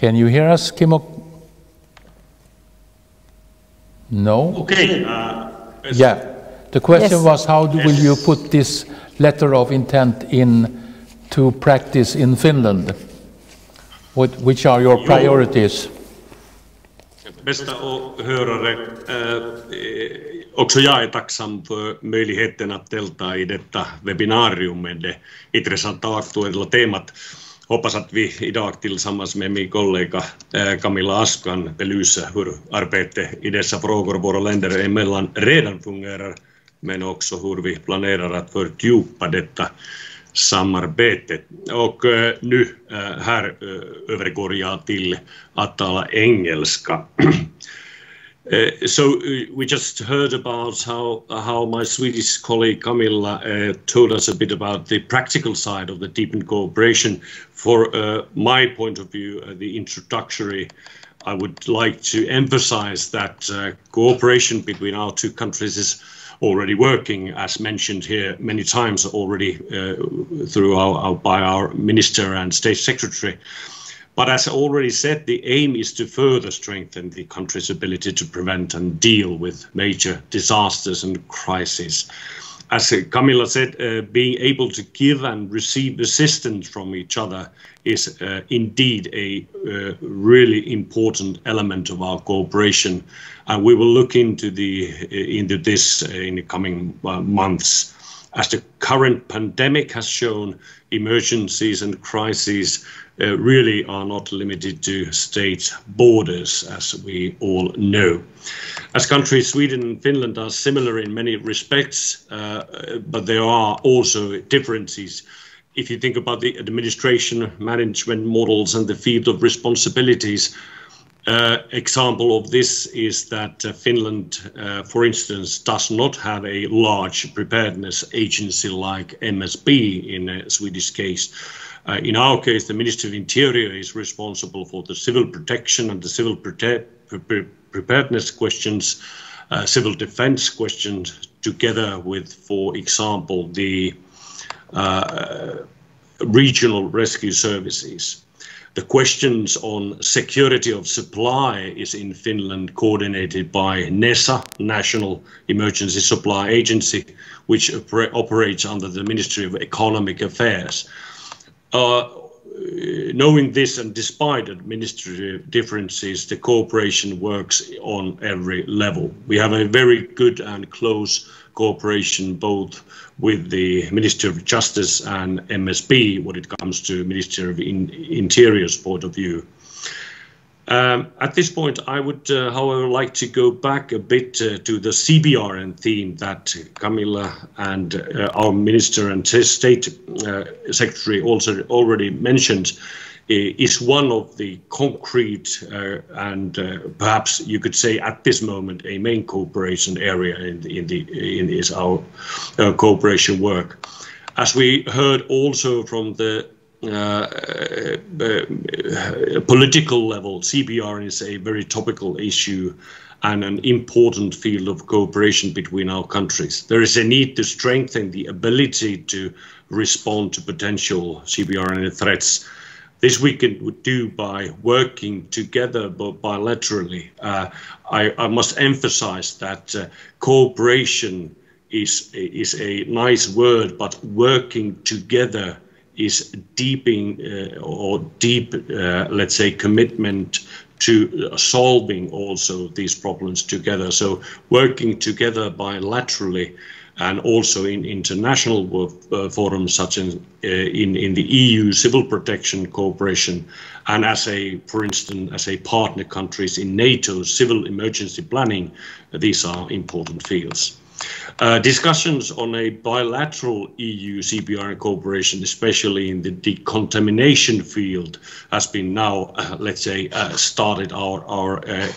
Can you hear us, Kimmo? No? Okay. Uh, yeah. The question yes. was how do, yes. will you put this letter of intent in to practice in Finland? What, which are your priorities? Bästa åhörare, eh, också jag är tacksam för möjligheten att delta i detta webbinarium med det intressanta och aktuella temat. Hoppas att vi idag tillsammans med min kollega eh, Camilla Ask kan belysa hur arbetet i dessa frågor våra länder emellan redan fungerar, men också hur vi planerar att fördjupa detta samarbete. Och eh, nu eh, här övergår jag till att tala engelska. Uh, so uh, we just heard about how how my Swedish colleague Camilla uh, told us a bit about the practical side of the deepened cooperation. For uh, my point of view, uh, the introductory, I would like to emphasize that cooperation between our two countries is already working, as mentioned here many times already through our, our, by our minister and state secretary. But as I already said, the aim is to further strengthen the country's ability to prevent and deal with major disasters and crises. As Camilla said, uh, being able to give and receive assistance from each other is uh, indeed a uh, really important element of our cooperation, and we will look into the uh, into this in the coming uh, months. As the current pandemic has shown, emergencies and crises uh, really are not limited to state borders, as we all know. As countries, Sweden and Finland are similar in many respects, uh, but there are also differences. If you think about the administration, management models, and the field of responsibilities, uh, example of this is that uh, Finland, uh, for instance, does not have a large preparedness agency like MSB in a Swedish case. Uh, in our case, the Ministry of Interior is responsible for the civil protection and the civil pre preparedness questions, uh, civil defense questions, together with, for example, the uh, regional rescue services. The questions on security of supply is in Finland coordinated by NESA, National Emergency Supply Agency, which operates under the Ministry of Economic Affairs. Uh, knowing this and despite administrative differences, the cooperation works on every level. We have a very good and close cooperation both with the Ministry of Justice and MSB when it comes to Ministry of In Interior's point of view. Um, at this point, I would, uh, however, like to go back a bit uh, to the CBRN theme that Camilla and uh, our Minister and State uh, Secretary also already mentioned. is one of the concrete uh, and uh, perhaps you could say at this moment a main cooperation area in the, in the in is our cooperation work. As we heard also from the political level, CBR is a very topical issue and an important field of cooperation between our countries. There is a need to strengthen the ability to respond to potential CBRN threats. This we can do by working together but bilaterally. Uh, I, I, must emphasize that uh, cooperation is, is a nice word, but working together is deeping uh, or deep, uh, let's say, commitment to solving also these problems together. So working together bilaterally and also in international uh, forums such as uh, in, in the EU civil protection cooperation and as a, for instance, as a partner countries in NATO civil emergency planning, these are important fields. Uh, discussions on a bilateral EU CBR cooperation, especially in the decontamination field, has been now, uh, let's say, uh, started our, our uh,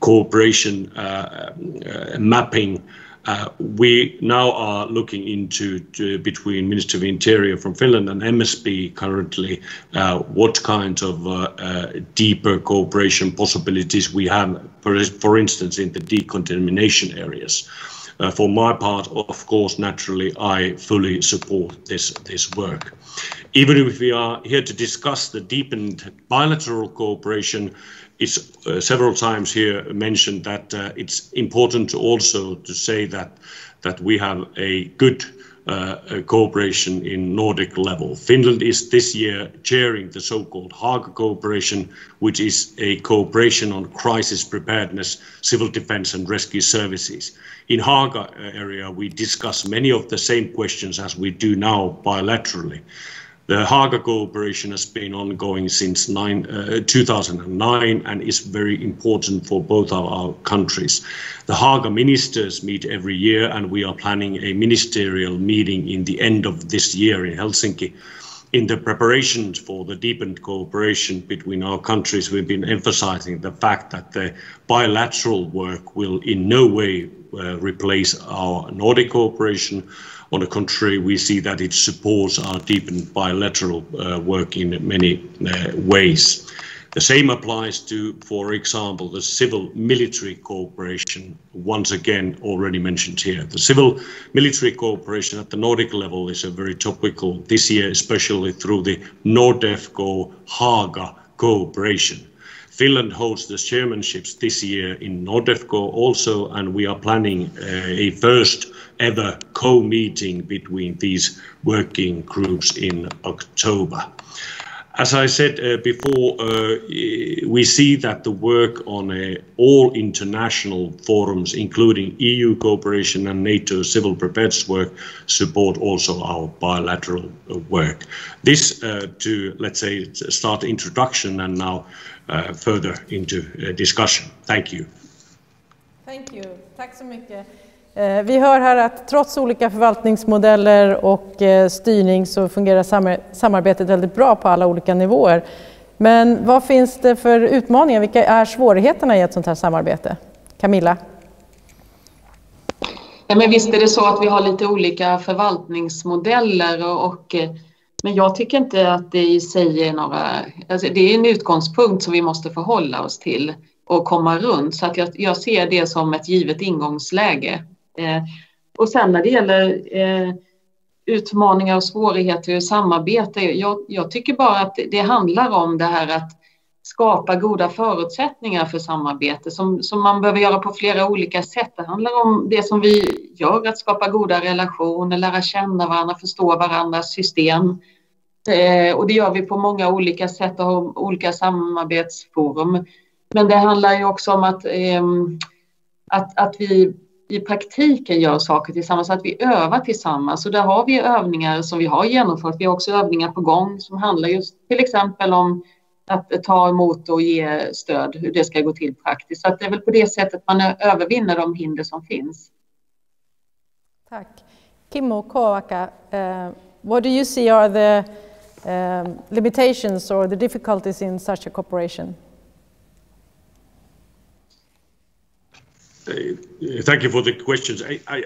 cooperation uh, mapping. we now are looking into between Ministry of Interior from Finland and MSB currently what kind of deeper cooperation possibilities we have, for, for instance, in the decontamination areas. Uh, for my part, of course, naturally, I fully support this, this work. Even if we are here to discuss the deepened bilateral cooperation, it's uh, several times here mentioned that uh, it's important also to say that that we have a good Uh, cooperation in Nordic level. Finland is this year chairing the so-called Haga cooperation, which is a cooperation on crisis preparedness, civil defense and rescue services. In Haga area, we discuss many of the same questions as we do now bilaterally. The Haga cooperation has been ongoing since nine, uh, 2009 and is very important for both of our countries. The Haga ministers meet every year, and we are planning a ministerial meeting in the end of this year in Helsinki. In the preparations for the deepened cooperation between our countries, we've been emphasizing the fact that the bilateral work will in no way uh, replace our Nordic cooperation on the contrary, we see that it supports our deepened bilateral uh, work in many uh, ways. The same applies to, for example, the civil military cooperation, once again already mentioned here. The civil military cooperation at the Nordic level is a very topical this year, especially through the Nordefco Haga cooperation. Finland holds the chairmanships this year in Nordefco also, and we are planning uh, a first ever co-meeting between these working groups in October. As I said uh, before, uh, we see that the work on uh, all international forums, including EU cooperation and NATO civil preparedness work, support also our bilateral uh, work. This uh, to, let's say, start introduction and now further into discussion. Thank you. Thank you. Tack så mycket. Eh, vi hör här att trots olika förvaltningsmodeller och eh, styrning så fungerar samarbetet väldigt bra på alla olika nivåer. Men vad finns det för utmaningar? Vilka är svårigheterna i ett sånt här samarbete? Camilla? Ja, men visst är det så att vi har lite olika förvaltningsmodeller och, och eh, men jag tycker inte att det i sig är några... Alltså det är en utgångspunkt som vi måste förhålla oss till och komma runt. Så att jag, jag ser det som ett givet ingångsläge. Eh, och sen när det gäller eh, utmaningar och svårigheter i samarbete, jag, jag tycker bara att det handlar om det här att skapa goda förutsättningar för samarbete som, som man behöver göra på flera olika sätt. Det handlar om det som vi gör, att skapa goda relationer, lära känna varandra, förstå varandras system. Eh, och det gör vi på många olika sätt och har olika samarbetsforum. Men det handlar ju också om att, eh, att, att vi i praktiken gör saker tillsammans, att vi övar tillsammans. Och där har vi övningar som vi har genomfört. Vi har också övningar på gång som handlar just till exempel om att ta emot och ge stöd, hur det ska gå till praktiskt. Så att det är väl på det sättet man övervinner de hinder som finns. Tack. Kimmo Koaka, uh, what do you see are the um, limitations or the difficulties in such a cooperation? Uh, thank you for the questions. I, I,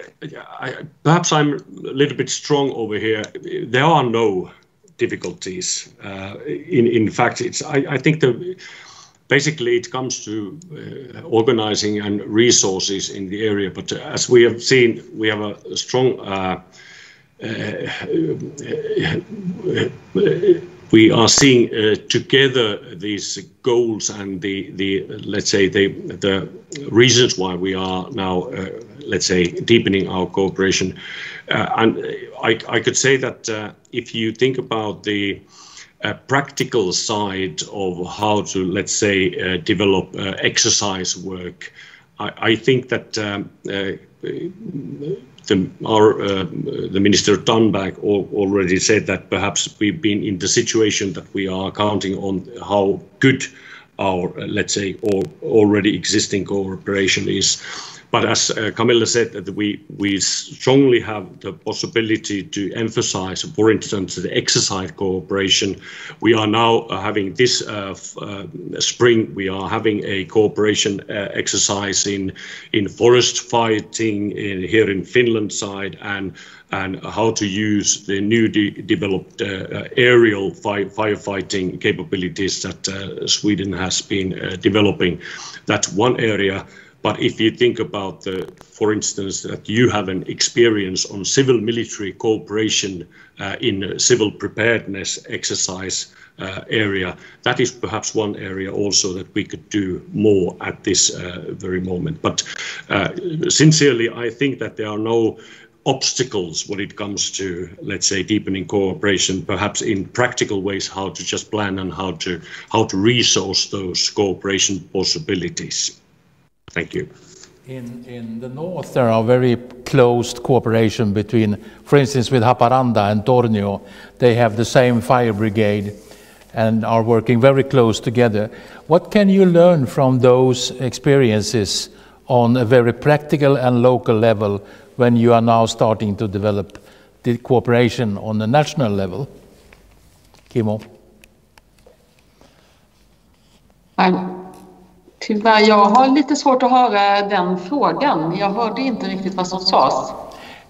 I, perhaps I'm a little bit strong over here. There are no difficulties. Uh, in, in fact, it's, I, think the, basically it comes to uh, organizing and resources in the area. But as we have seen, we have a strong uh, we are seeing uh, together these goals and the, the let's say the, the reasons why we are now uh, let's say deepening our cooperation. Uh, and I, I could say that uh, if you think about the uh, practical side of how to let's say uh, develop exercise work I, I think that um, the, our uh, the minister Damberg already said that perhaps we've been in the situation that we are counting on how good our let's say or already existing cooperation is but as uh, Camilla said, that we strongly have the possibility to emphasize, for instance, the exercise cooperation. We are now uh, having this uh, spring. We are having a cooperation exercise in in forest fighting in, here in Finland side and and how to use the new de developed aerial fi firefighting capabilities that Sweden has been developing. That's one area. But if you think about, the, for instance, that you have an experience on civil-military cooperation uh, in civil preparedness exercise uh, area, that is perhaps one area also that we could do more at this uh, very moment. But uh, sincerely, I think that there are no obstacles when it comes to, let's say, deepening cooperation, perhaps in practical ways, how to just plan and how to how to resource those cooperation possibilities. Thank you. In, in the north, there are very closed cooperation between, for instance, with Haparanda and Tornio. They have the same fire brigade and are working very close together. What can you learn from those experiences on a very practical and local level when you are now starting to develop the cooperation on the national level? Kimmo? Tyvärr, jag har lite svårt att höra den frågan. Jag hörde inte riktigt vad som sades.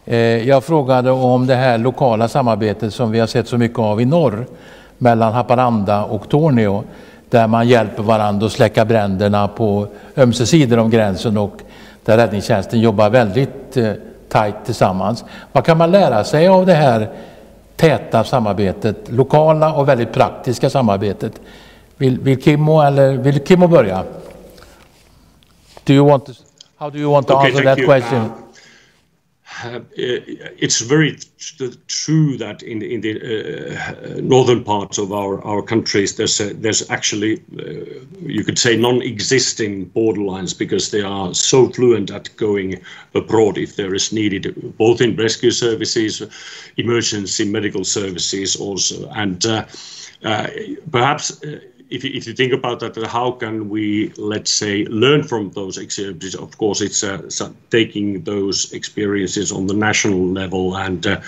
Eh, jag frågade om det här lokala samarbetet som vi har sett så mycket av i norr mellan Haparanda och Torneå, där man hjälper varandra att släcka bränderna på ömse sidor om gränsen och där räddningstjänsten jobbar väldigt eh, tajt tillsammans. Vad kan man lära sig av det här täta samarbetet, lokala och väldigt praktiska samarbetet? Vill, vill Kimmo eller vill Kimmo börja? Do you want to, how do you want to okay, answer that you. question? Uh, uh, it's very true that in in the uh, northern parts of our our countries there's a, there's actually uh, you could say non-existing borderlines because they are so fluent at going abroad if there is needed both in rescue services emergency medical services also and uh, uh, perhaps if you, if you think about that, how can we, let's say, learn from those experiences? Of course, it's uh, taking those experiences on the national level and uh,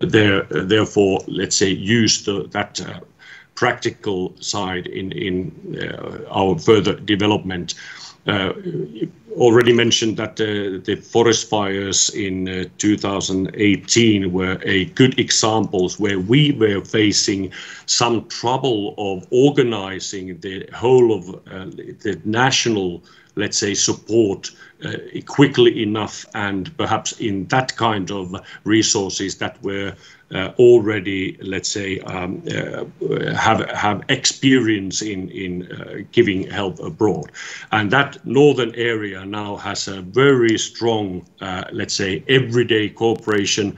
there, therefore, let's say, use the, that uh, practical side in in uh, our further development. Uh, already mentioned that uh, the forest fires in uh, 2018 were a good examples where we were facing some trouble of organizing the whole of the national let's say, support uh, quickly enough and perhaps in that kind of resources that were uh, already, let's say, um, uh, have have experience in in uh, giving help abroad, and that northern area now has a very strong, uh, let's say, everyday cooperation.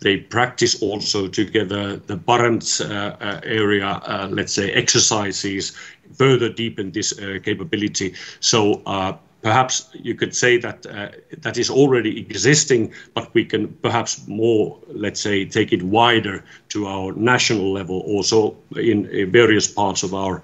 They practice also together the Barents uh, area, let's say, exercises further deepen this uh, capability. So uh, perhaps you could say that uh, that is already existing, but we can perhaps more, let's say, take it wider to our national level, also in, in various parts of our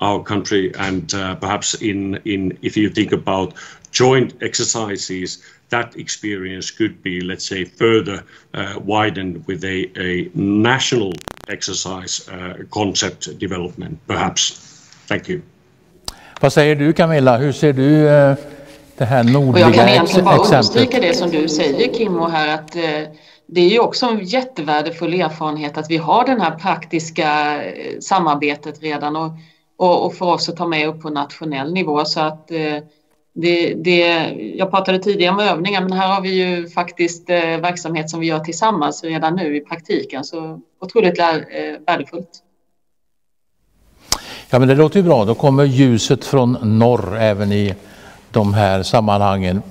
our country and uh, perhaps in, in if you think about joint exercises that experience could be let's say further uh, widened with a, a national exercise uh, concept development perhaps. Thank you Vad säger du Camilla, hur ser du eh, det här nordliga och Jag kan egentligen bara exemplet? understryka det som du säger Kimmo här att eh, det är ju också en jättevärdefull erfarenhet att vi har det här praktiska eh, samarbetet redan och, och, och, för oss att ta med upp på nationell nivå så att det, det, jag pratade tidigare om övningar men här har vi ju faktiskt verksamhet som vi gör tillsammans redan nu i praktiken så otroligt lär, eh, värdefullt. Ja men det låter ju bra, då kommer ljuset från norr även i de här sammanhangen.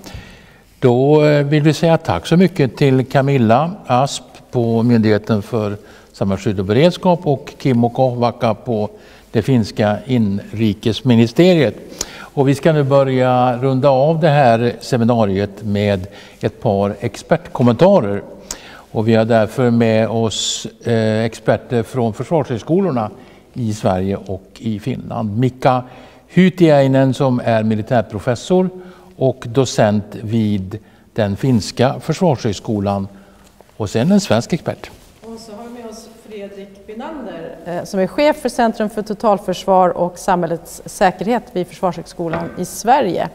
Då eh, vill vi säga tack så mycket till Camilla Asp på Myndigheten för samhällsskydd och beredskap och Kimmo Kohvaka på det finska inrikesministeriet. Och vi ska nu börja runda av det här seminariet med ett par expertkommentarer. Och vi har därför med oss eh, experter från försvarshögskolorna i Sverige och i Finland. Mika Hytiäinen som är militärprofessor och docent vid den finska försvarshögskolan och sen en svensk expert. Och så har vi med oss Fredrik Binander eh, som är chef för Centrum för totalförsvar och samhällets säkerhet vid Försvarshögskolan i Sverige.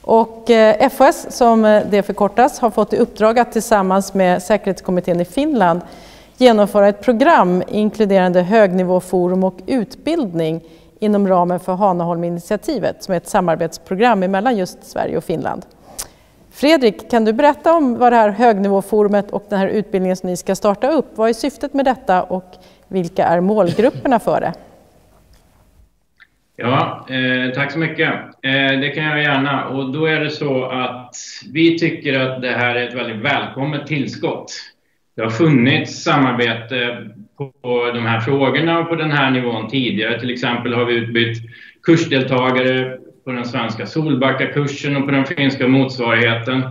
Och eh, FHS, FOS, som eh, det förkortas, har fått i uppdrag att tillsammans med säkerhetskommittén i Finland genomföra ett program inkluderande högnivåforum och utbildning inom ramen för Hanaholm-initiativet som är ett samarbetsprogram mellan just Sverige och Finland. Fredrik, kan du berätta om vad det här högnivåforumet och den här utbildningen som ni ska starta upp, vad är syftet med detta och vilka är målgrupperna för det? Ja, eh, tack så mycket. Eh, det kan jag gärna. Och då är det så att vi tycker att det här är ett väldigt välkommet tillskott. Det har funnits samarbete på de här frågorna och på den här nivån tidigare. Till exempel har vi utbytt kursdeltagare på den svenska Solbacka-kursen och på den finska motsvarigheten.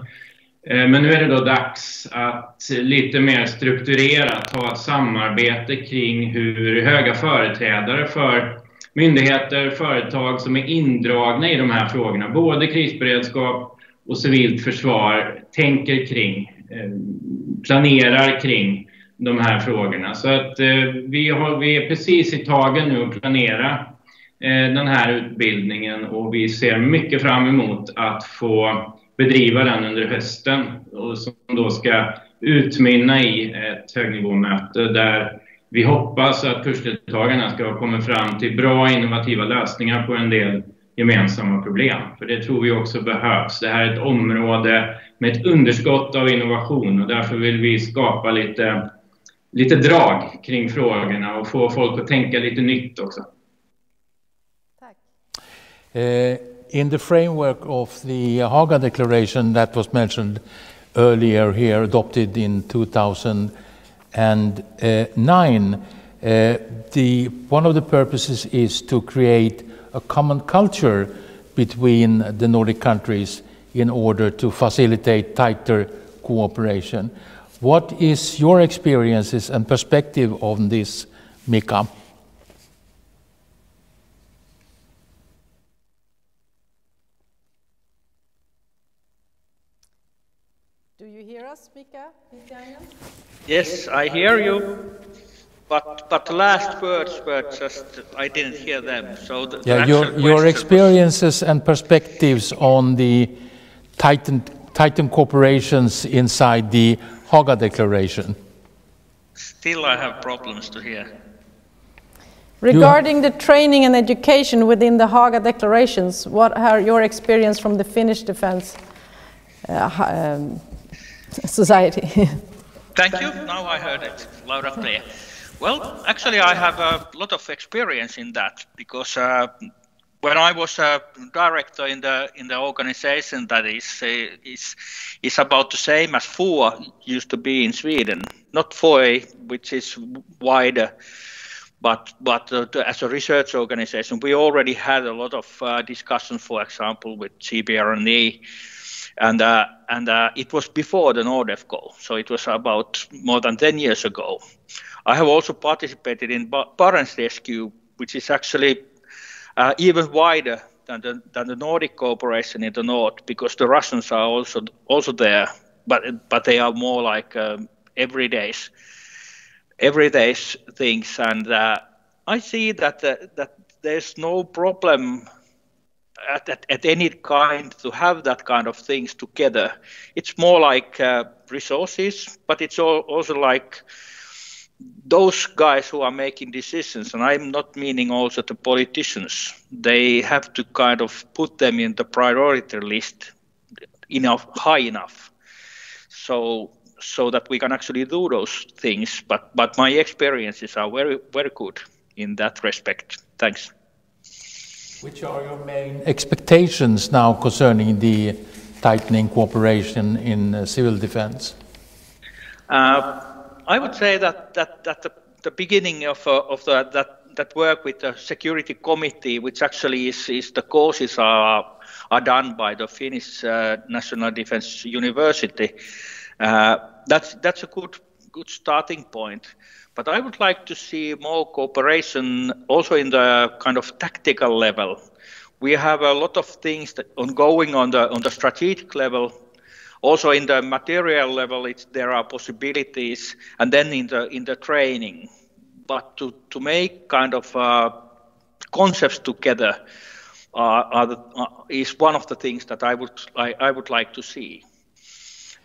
Eh, men nu är det då dags att lite mer strukturerat ha ett samarbete kring hur höga företrädare för myndigheter, företag som är indragna i de här frågorna, både krisberedskap och civilt försvar, tänker kring, eh, planerar kring de här frågorna. Så att eh, vi, har, vi är precis i tagen nu att planera eh, den här utbildningen och vi ser mycket fram emot att få bedriva den under hösten och som då ska utmynna i ett högnivåmöte där vi hoppas att kursdeltagarna ska komma fram till bra innovativa lösningar på en del gemensamma problem. För det tror vi också behövs. Det här är ett område med ett underskott av innovation och därför vill vi skapa lite lite drag kring frågorna och få folk att tänka lite nytt också. Tack. Uh, in the framework of the Haga Declaration that was mentioned earlier here, adopted in 2009, uh, the, one of the purposes is to create a common culture between the Nordic countries in order to facilitate tighter cooperation. What is your experiences and perspective on this, Mika? Do you hear us, Mika? Yes, I hear you. But but the last words were just I didn't hear them. So the, yeah, your your experiences and perspectives on the Titan tightened corporations inside the Haga Declaration? Still, I have problems to hear. Regarding the training and education within the Haga Declarations, what are your experience from the Finnish Defence uh, um, Society? Thank you. Now I heard it loud and clear. Well, actually, I have a lot of experience in that because uh, when I was a director in the in the organization that is uh, is is about the same as FOA used to be in Sweden, not FOA, which is wider, but but uh, as a research organization, we already had a lot of uh, discussion, for example, with CBRNE, and uh, and uh, it was before the Nordefco, so it was about more than ten years ago. I have also participated in Barents Rescue, which is actually uh, even wider than the, than the Nordic cooperation in the north, because the Russians are also also there, but but they are more like um, everyday's everyday's things, and uh, I see that uh, that there's no problem at, at, at, any kind to have that kind of things together. It's more like uh, resources, but it's all, also like those guys who are making decisions, and I'm not meaning also the politicians, they have to kind of put them in the priority list enough high enough, so so that we can actually do those things. But but my experiences are very very good in that respect. Thanks. Which are your main expectations now concerning the tightening cooperation in uh, civil defense? Uh, I would say that that, that the, the beginning of uh, of the, that that work with the security committee, which actually is, is the courses are are done by the Finnish uh, National Defense University. Uh, that's that's a good good starting point. But I would like to see more cooperation also in the kind of tactical level. We have a lot of things that ongoing on the on the strategic level also in the material level, there are possibilities, and then in the in the training. But to to make kind of uh, concepts together uh, the, uh, is one of the things that I would I, I would like to see.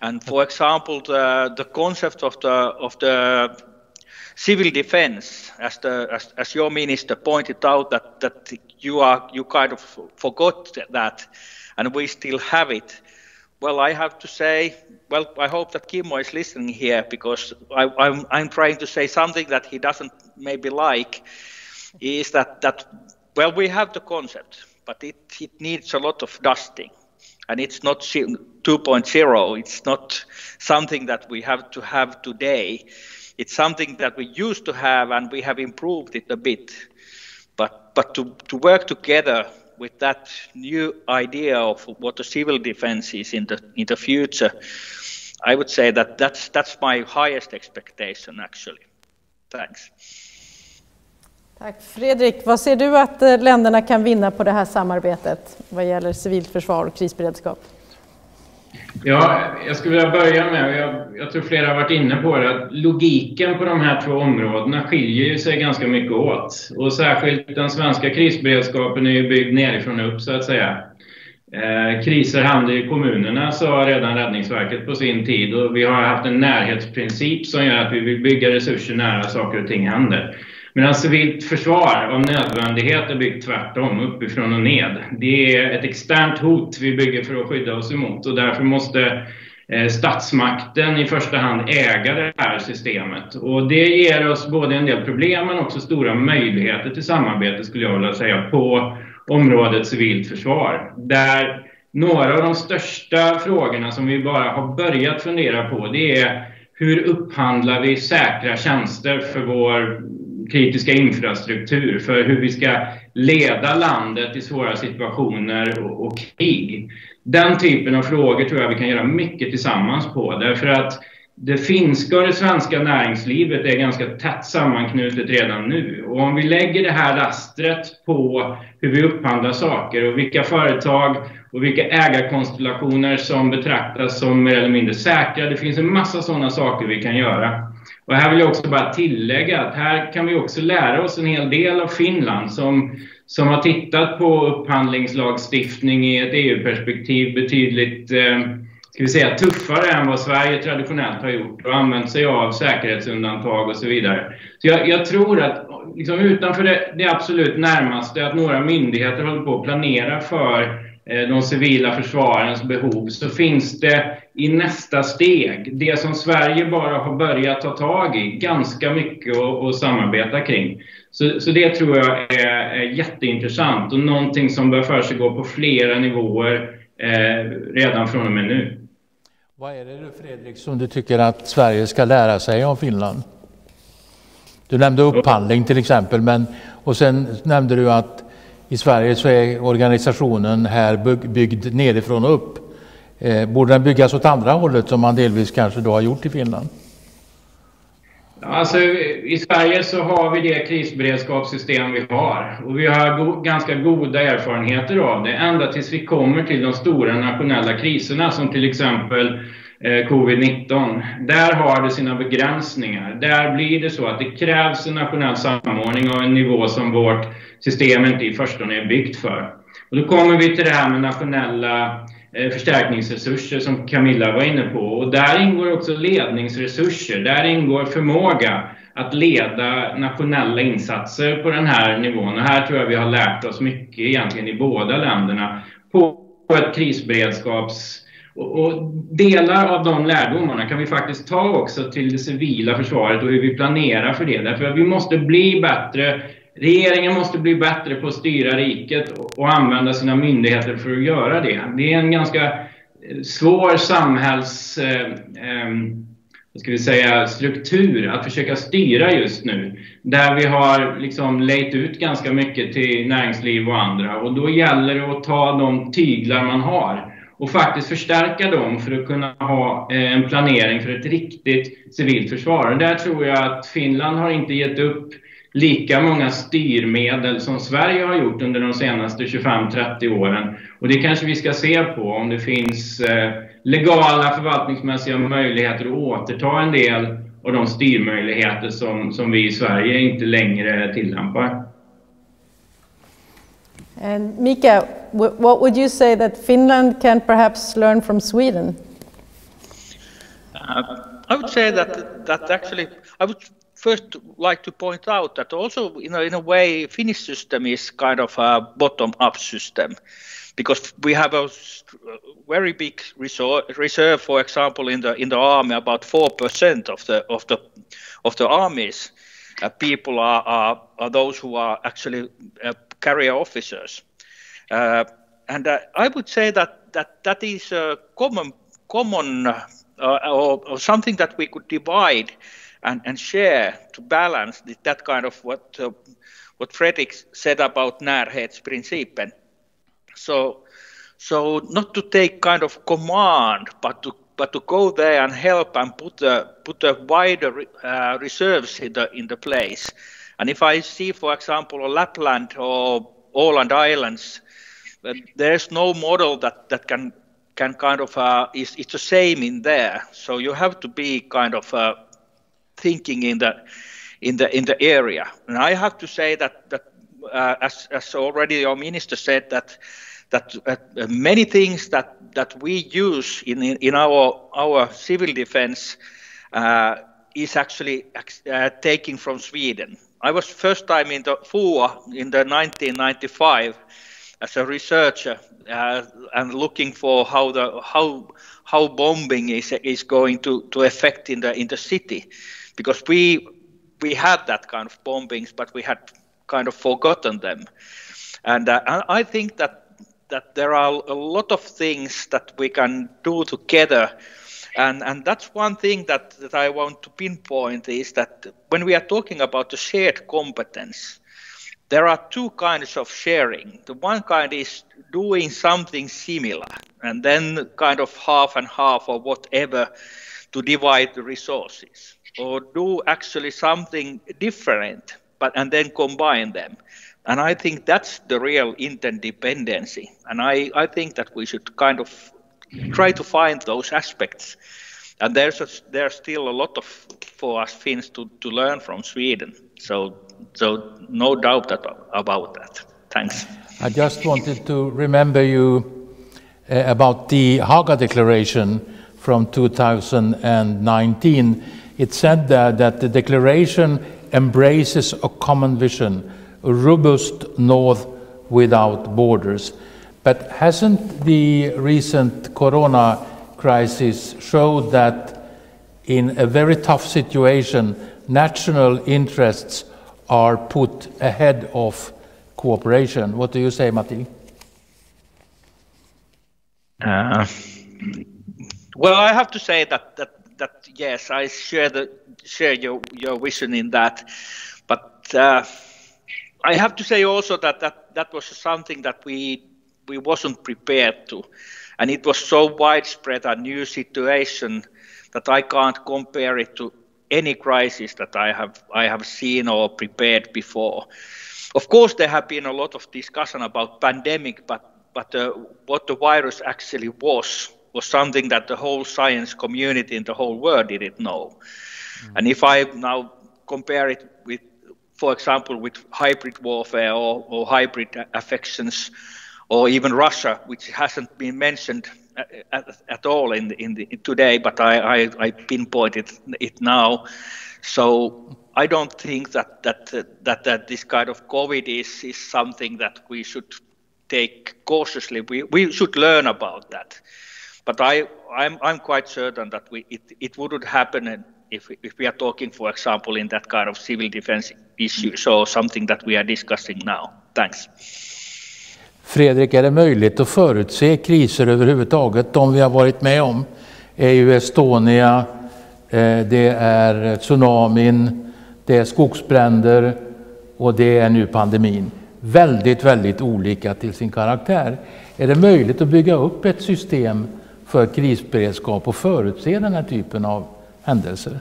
And for example, the the concept of the of the civil defense, as the as, as your minister pointed out, that that you are you kind of forgot that, and we still have it well, I have to say, well, I hope that Kimmo is listening here because I, am I'm, I'm trying to say something that he doesn't maybe like. Is that that well, we have the concept, but it, it needs a lot of dusting, and it's not 2.0. It's not something that we have to have today. It's something that we used to have, and we have improved it a bit. But but to to work together with that new idea of what the civil defense is in the in the future, I would say that that's that's my highest expectation actually. Thanks. Tack. Fredrik, vad ser du att eh, länderna kan vinna på det här samarbetet vad gäller civilt försvar och krisberedskap? Ja, jag skulle vilja börja med, jag, jag tror flera har varit inne på det, att logiken på de här två områdena skiljer sig ganska mycket åt. Och särskilt den svenska krisberedskapen är ju byggd nerifrån upp så att säga. Eh, kriser händer i kommunerna, sa redan Räddningsverket på sin tid. Och vi har haft en närhetsprincip som gör att vi vill bygga resurser nära saker och ting händer. Medan civilt alltså, försvar av nödvändighet är byggt tvärtom, uppifrån och ned. Det är ett externt hot vi bygger för att skydda oss emot och därför måste eh, statsmakten i första hand äga det här systemet. Och det ger oss både en del problem men också stora möjligheter till samarbete skulle jag vilja säga på området civilt försvar. Där några av de största frågorna som vi bara har börjat fundera på det är hur upphandlar vi säkra tjänster för vår kritiska infrastruktur, för hur vi ska leda landet i svåra situationer och, och krig. Den typen av frågor tror jag vi kan göra mycket tillsammans på, därför att det finska och det svenska näringslivet är ganska tätt sammanknutet redan nu. Och om vi lägger det här rastret på hur vi upphandlar saker och vilka företag och vilka ägarkonstellationer som betraktas som mer eller mindre säkra. Det finns en massa sådana saker vi kan göra. Och här vill jag också bara tillägga att här kan vi också lära oss en hel del av Finland som, som har tittat på upphandlingslagstiftning i ett EU-perspektiv betydligt eh, ska vi säga, tuffare än vad Sverige traditionellt har gjort och använt sig av säkerhetsundantag och så vidare. Så jag, jag tror att liksom utanför det, det absolut närmaste, att några myndigheter håller på att planera för Eh, de civila försvarens behov så finns det i nästa steg, det som Sverige bara har börjat ta tag i, ganska mycket att, samarbeta kring. Så, så, det tror jag är, är jätteintressant och någonting som bör försiggå på flera nivåer eh, redan från och med nu. Vad är det du Fredrik som du tycker att Sverige ska lära sig av Finland? Du nämnde upphandling till exempel, men, och sen nämnde du att i Sverige så är organisationen här byggd nedifrån och upp. Eh, borde den byggas åt andra hållet som man delvis kanske då har gjort i Finland? Alltså, I Sverige så har vi det krisberedskapssystem vi har och vi har go ganska goda erfarenheter av det ända tills vi kommer till de stora nationella kriserna som till exempel Eh, covid-19. Där har det sina begränsningar. Där blir det så att det krävs en nationell samordning och en nivå som vårt system inte i förstone är byggt för. Och då kommer vi till det här med nationella eh, förstärkningsresurser som Camilla var inne på. Och där ingår också ledningsresurser. Där ingår förmåga att leda nationella insatser på den här nivån. Och här tror jag vi har lärt oss mycket egentligen i båda länderna på ett krisberedskaps och, delar av de lärdomarna kan vi faktiskt ta också till det civila försvaret och hur vi planerar för det. Därför att vi måste bli bättre Regeringen måste bli bättre på att styra riket och använda sina myndigheter för att göra det. Det är en ganska eh, svår samhälls... Eh, eh, ska vi säga, struktur att försöka styra just nu. Där vi har liksom lejt ut ganska mycket till näringsliv och andra. Och då gäller det att ta de tyglar man har och faktiskt förstärka dem för att kunna ha eh, en planering för ett riktigt civilt försvar. Och där tror jag att Finland har inte gett upp lika många styrmedel som Sverige har gjort under de senaste 25-30 åren. Och det kanske vi ska se på om det finns eh, legala förvaltningsmässiga möjligheter att återta en del av de styrmöjligheter som, som vi i Sverige inte längre tillämpar. Eh, Mika, what would you say that Finland can perhaps learn from Sweden? Uh, I would say that that actually I would first like to point out that also you know in a way Finnish system is kind of a bottom up system because we have a very big reserve for example in the in the army about 4% of the of the of the army's uh, people are, are, are those who are actually uh, career officers and uh, I would say that that that is a common common uh, or, or something that we could divide and, and share to balance that kind of what uh, what Fredrik said about närhetsprincipen. So so not to take kind of command, but to but to go there and help and put a put a wider uh, reserves in the in the place. And if I see, for example, Lapland or Åland Islands, uh, there's no model that that can can kind of uh, is it's the same in there. So you have to be kind of uh, thinking in the in the in the area. And I have to say that that uh, as as already your minister said that that uh, many things that that we use in in, our our civil defense uh, is actually uh, taken from Sweden. I was first time in the FOA in the 1995 as a researcher uh, and looking for how the how how bombing is is going to to affect in the in the city because we we had that kind of bombings, but we had kind of forgotten them. And uh, I think that that there are a lot of things that we can do together. And, and that's one thing that, that I want to pinpoint is that when we are talking about the shared competence, there are two kinds of sharing. The one kind is doing something similar, and then kind of half and half or whatever to divide the resources or do actually something different, but and then combine them. And I think that's the real interdependency. And I, I think that we should kind of try to find those aspects. And there's a, there's still a lot of for us Finns to, to learn from Sweden. So so no doubt about that. Thanks. I just wanted to remember you uh, about the Haga Declaration from 2019 it said there that the declaration embraces a common vision, a robust North without borders. But hasn't the recent corona crisis showed that in a very tough situation, national interests are put ahead of cooperation? What do you say, Matti? Uh, well, I have to say that, that that yes, I share the share your your vision in that, but uh, I have to say also that that that was something that we we wasn't prepared to, and it was so widespread a new situation that I can't compare it to any crisis that I have I have seen or prepared before. Of course, there have been a lot of discussion about pandemic, but but uh, what the virus actually was was something that the whole science community in the whole world didn't know. Mm. And if I now compare it with, for example, with hybrid warfare or, or hybrid affections, or even Russia, which hasn't been mentioned at, at, all in, the, in, the, today, but I, I, I, pinpointed it now. So I don't think that that, that that this kind of COVID is is something that we should take cautiously. We we should learn about that. But I I'm I'm quite certain that we it, it wouldn't happen if if we are talking, for example, in that kind of civil defense issue, so something that we are discussing now. Thanks. Fredrik, är det möjligt att förutse kriser överhuvudtaget? De vi har varit med om är ju Estonia, eh, det är tsunamin, det är skogsbränder och det är nu pandemin. Väldigt, väldigt olika till sin karaktär. Är det möjligt att bygga upp ett system för krisberedskap och förutse den här typen av händelser?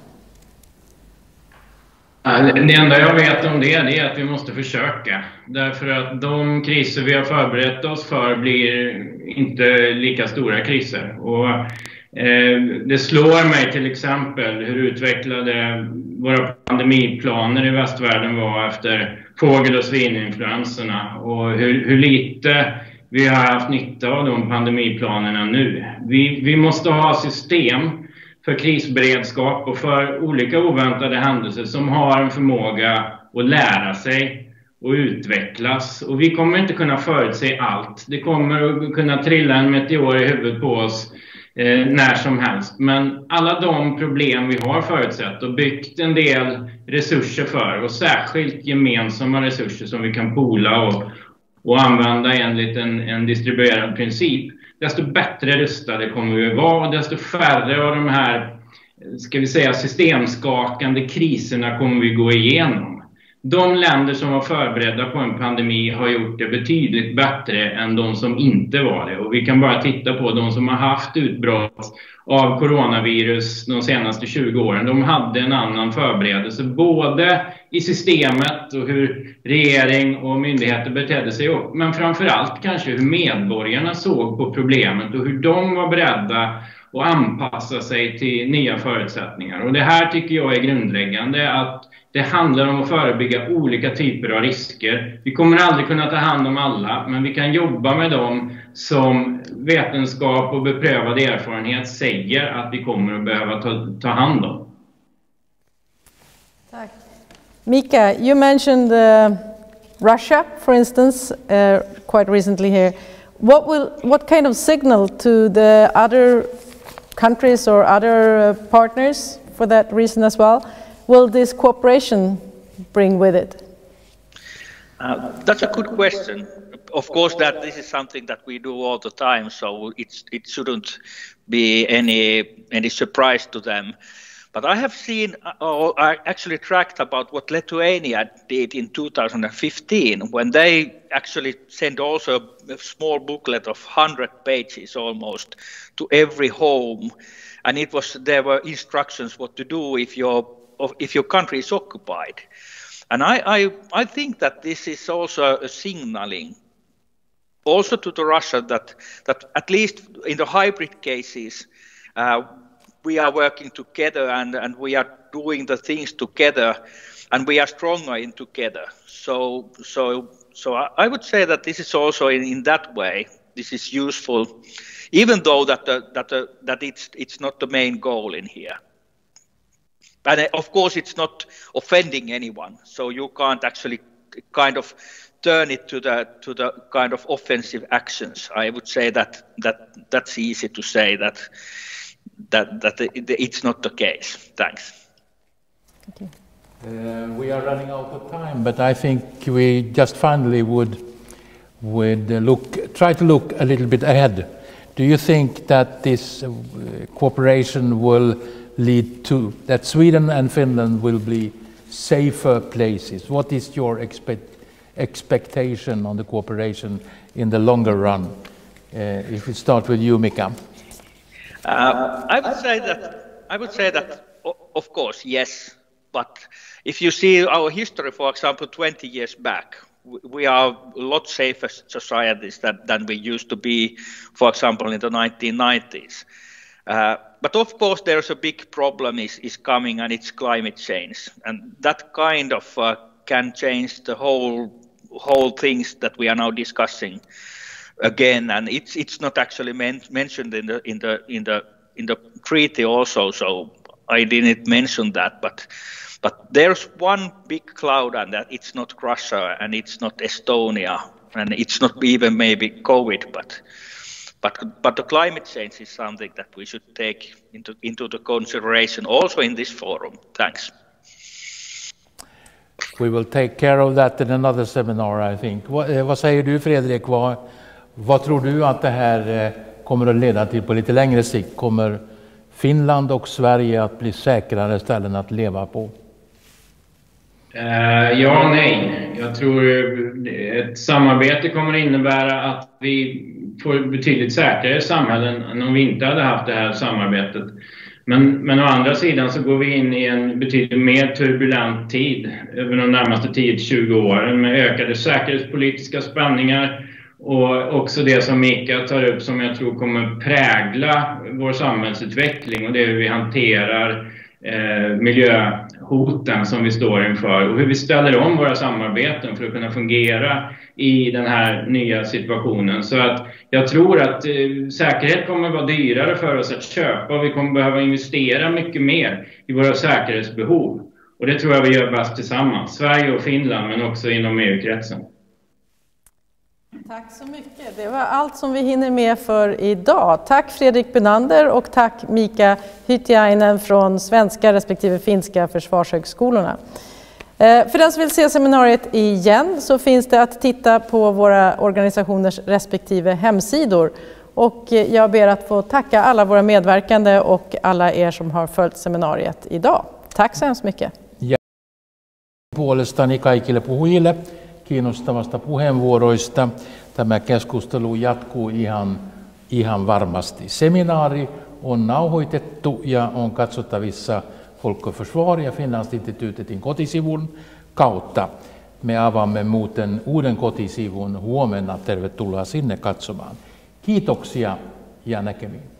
Det enda jag vet om det, det är att vi måste försöka. Därför att de kriser vi har förberett oss för blir inte lika stora kriser. Och, eh, det slår mig till exempel hur utvecklade våra pandemiplaner i västvärlden var efter fågel och svininfluenserna och hur, hur lite vi har haft nytta av de pandemiplanerna nu. Vi, vi måste ha system för krisberedskap och för olika oväntade händelser som har en förmåga att lära sig och utvecklas. Och vi kommer inte kunna förutse allt. Det kommer att kunna trilla en meteor i huvudet på oss eh, när som helst. Men alla de problem vi har förutsett och byggt en del resurser för och särskilt gemensamma resurser som vi kan pola och, och använda enligt en, en distribuerad princip desto bättre rustade kommer vi att vara och desto färre av de här ska vi säga, systemskakande kriserna kommer vi gå igenom. De länder som var förberedda på en pandemi har gjort det betydligt bättre än de som inte var det. Och vi kan bara titta på de som har haft utbrott av coronavirus de senaste 20 åren. De hade en annan förberedelse, både i systemet och hur regering och myndigheter betedde sig. Men framför allt kanske hur medborgarna såg på problemet och hur de var beredda och anpassa sig till nya förutsättningar. Och det här tycker jag är grundläggande, att det handlar om att förebygga olika typer av risker. Vi kommer aldrig kunna ta hand om alla, men vi kan jobba med dem som vetenskap och beprövad erfarenhet säger att vi kommer att behöva ta, ta hand om. Tack. Mika, you mentioned uh, Russia, for instance, uh, quite recently here. What, will, what kind of signal to the other countries or other uh, partners for that reason as well will this cooperation bring with it? Uh, that's a good question. Of course, that this is something that we do all the time, so it's, it shouldn't be any any surprise to them. But I have seen, uh, or I actually tracked about what Lithuania did in 2015 when they actually sent also a small booklet of 100 pages almost to every home, and it was there were instructions what to do if your if your country is occupied. And I, I, I think that this is also a signaling also to the Russia that, that at least in the hybrid cases, uh, we are working together and, and we are doing the things together and we are stronger in together. So, so, so I would say that this is also in, in that way, this is useful, even though that, the, that, the, that it's, it's not the main goal in here. And of course, it's not offending anyone, so you can't actually kind of turn it to the to the kind of offensive actions. I would say that that that's easy to say that that, that it's not the case. Thanks. Okay. Uh, we are running out of time, but I think we just finally would would look try to look a little bit ahead. Do you think that this uh, cooperation will lead to that Sweden and Finland will be safer places? What is your expect, expectation on the cooperation in the longer run? Uh, if we start with you, Mika. Uh, I would say that I would say that of course, yes. But if you see our history, for example, 20 years back, we are a lot safer societies than, than we used to be, for example, in the 1990s. Uh, but of course, there's a big problem is, is coming, and it's climate change, and that kind of uh, can change the whole whole things that we are now discussing again. And it's it's not actually men- mentioned in the in the in the in the treaty also, so I didn't mention that, but but there's one big cloud, and that it's not Russia, and it's not Estonia, and it's not even maybe COVID, but but but the climate change is something that we should take into into the consideration also in this forum. Thanks. We will take care of that in another seminar I think. Vad, eh, vad säger du Fredrik? Vad tror du att det här eh, kommer att leda till på lite längre sikt? Kommer Finland och Sverige att bli säkrare ställen att leva på? Uh, ja och nej. Jag tror eh, ett samarbete kommer att innebära att vi får betydligt säkrare samhällen än om vi inte hade haft det här samarbetet. Men, men å andra sidan så går vi in i en betydligt mer turbulent tid över de närmaste 10-20 åren med ökade säkerhetspolitiska spänningar och också det som Mika tar upp som jag tror kommer prägla vår samhällsutveckling och det är hur vi hanterar eh, miljöhoten som vi står inför och hur vi ställer om våra samarbeten för att kunna fungera i den här nya situationen. Så att jag tror att eh, säkerhet kommer vara dyrare för oss att köpa och vi kommer behöva investera mycket mer i våra säkerhetsbehov. Och det tror jag vi gör bäst tillsammans, Sverige och Finland men också inom EU-kretsen. Tack så mycket. Det var allt som vi hinner med för idag. Tack Fredrik Benander och tack Mika Hytiainen från svenska respektive finska försvarshögskolorna. Eh, för den som vill se seminariet igen så finns det att titta på våra organisationers respektive hemsidor. Och eh, jag ber att få tacka alla våra medverkande och alla er som har följt seminariet idag. Tack så hemskt mycket. Puolestani kaikille puhujille kiinnostavasta puheenvuoroista. Tämä keskustelu jatkuu ihan, ihan varmasti. Seminaari on nauhoitettu ja on katsottavissa Folk och Försvar ja Finlandsinstituutin kotisivun kautta. Me avaamme muuten uuden kotisivun huomenna. Tervetuloa sinne katsomaan. Kiitoksia ja näkemiin.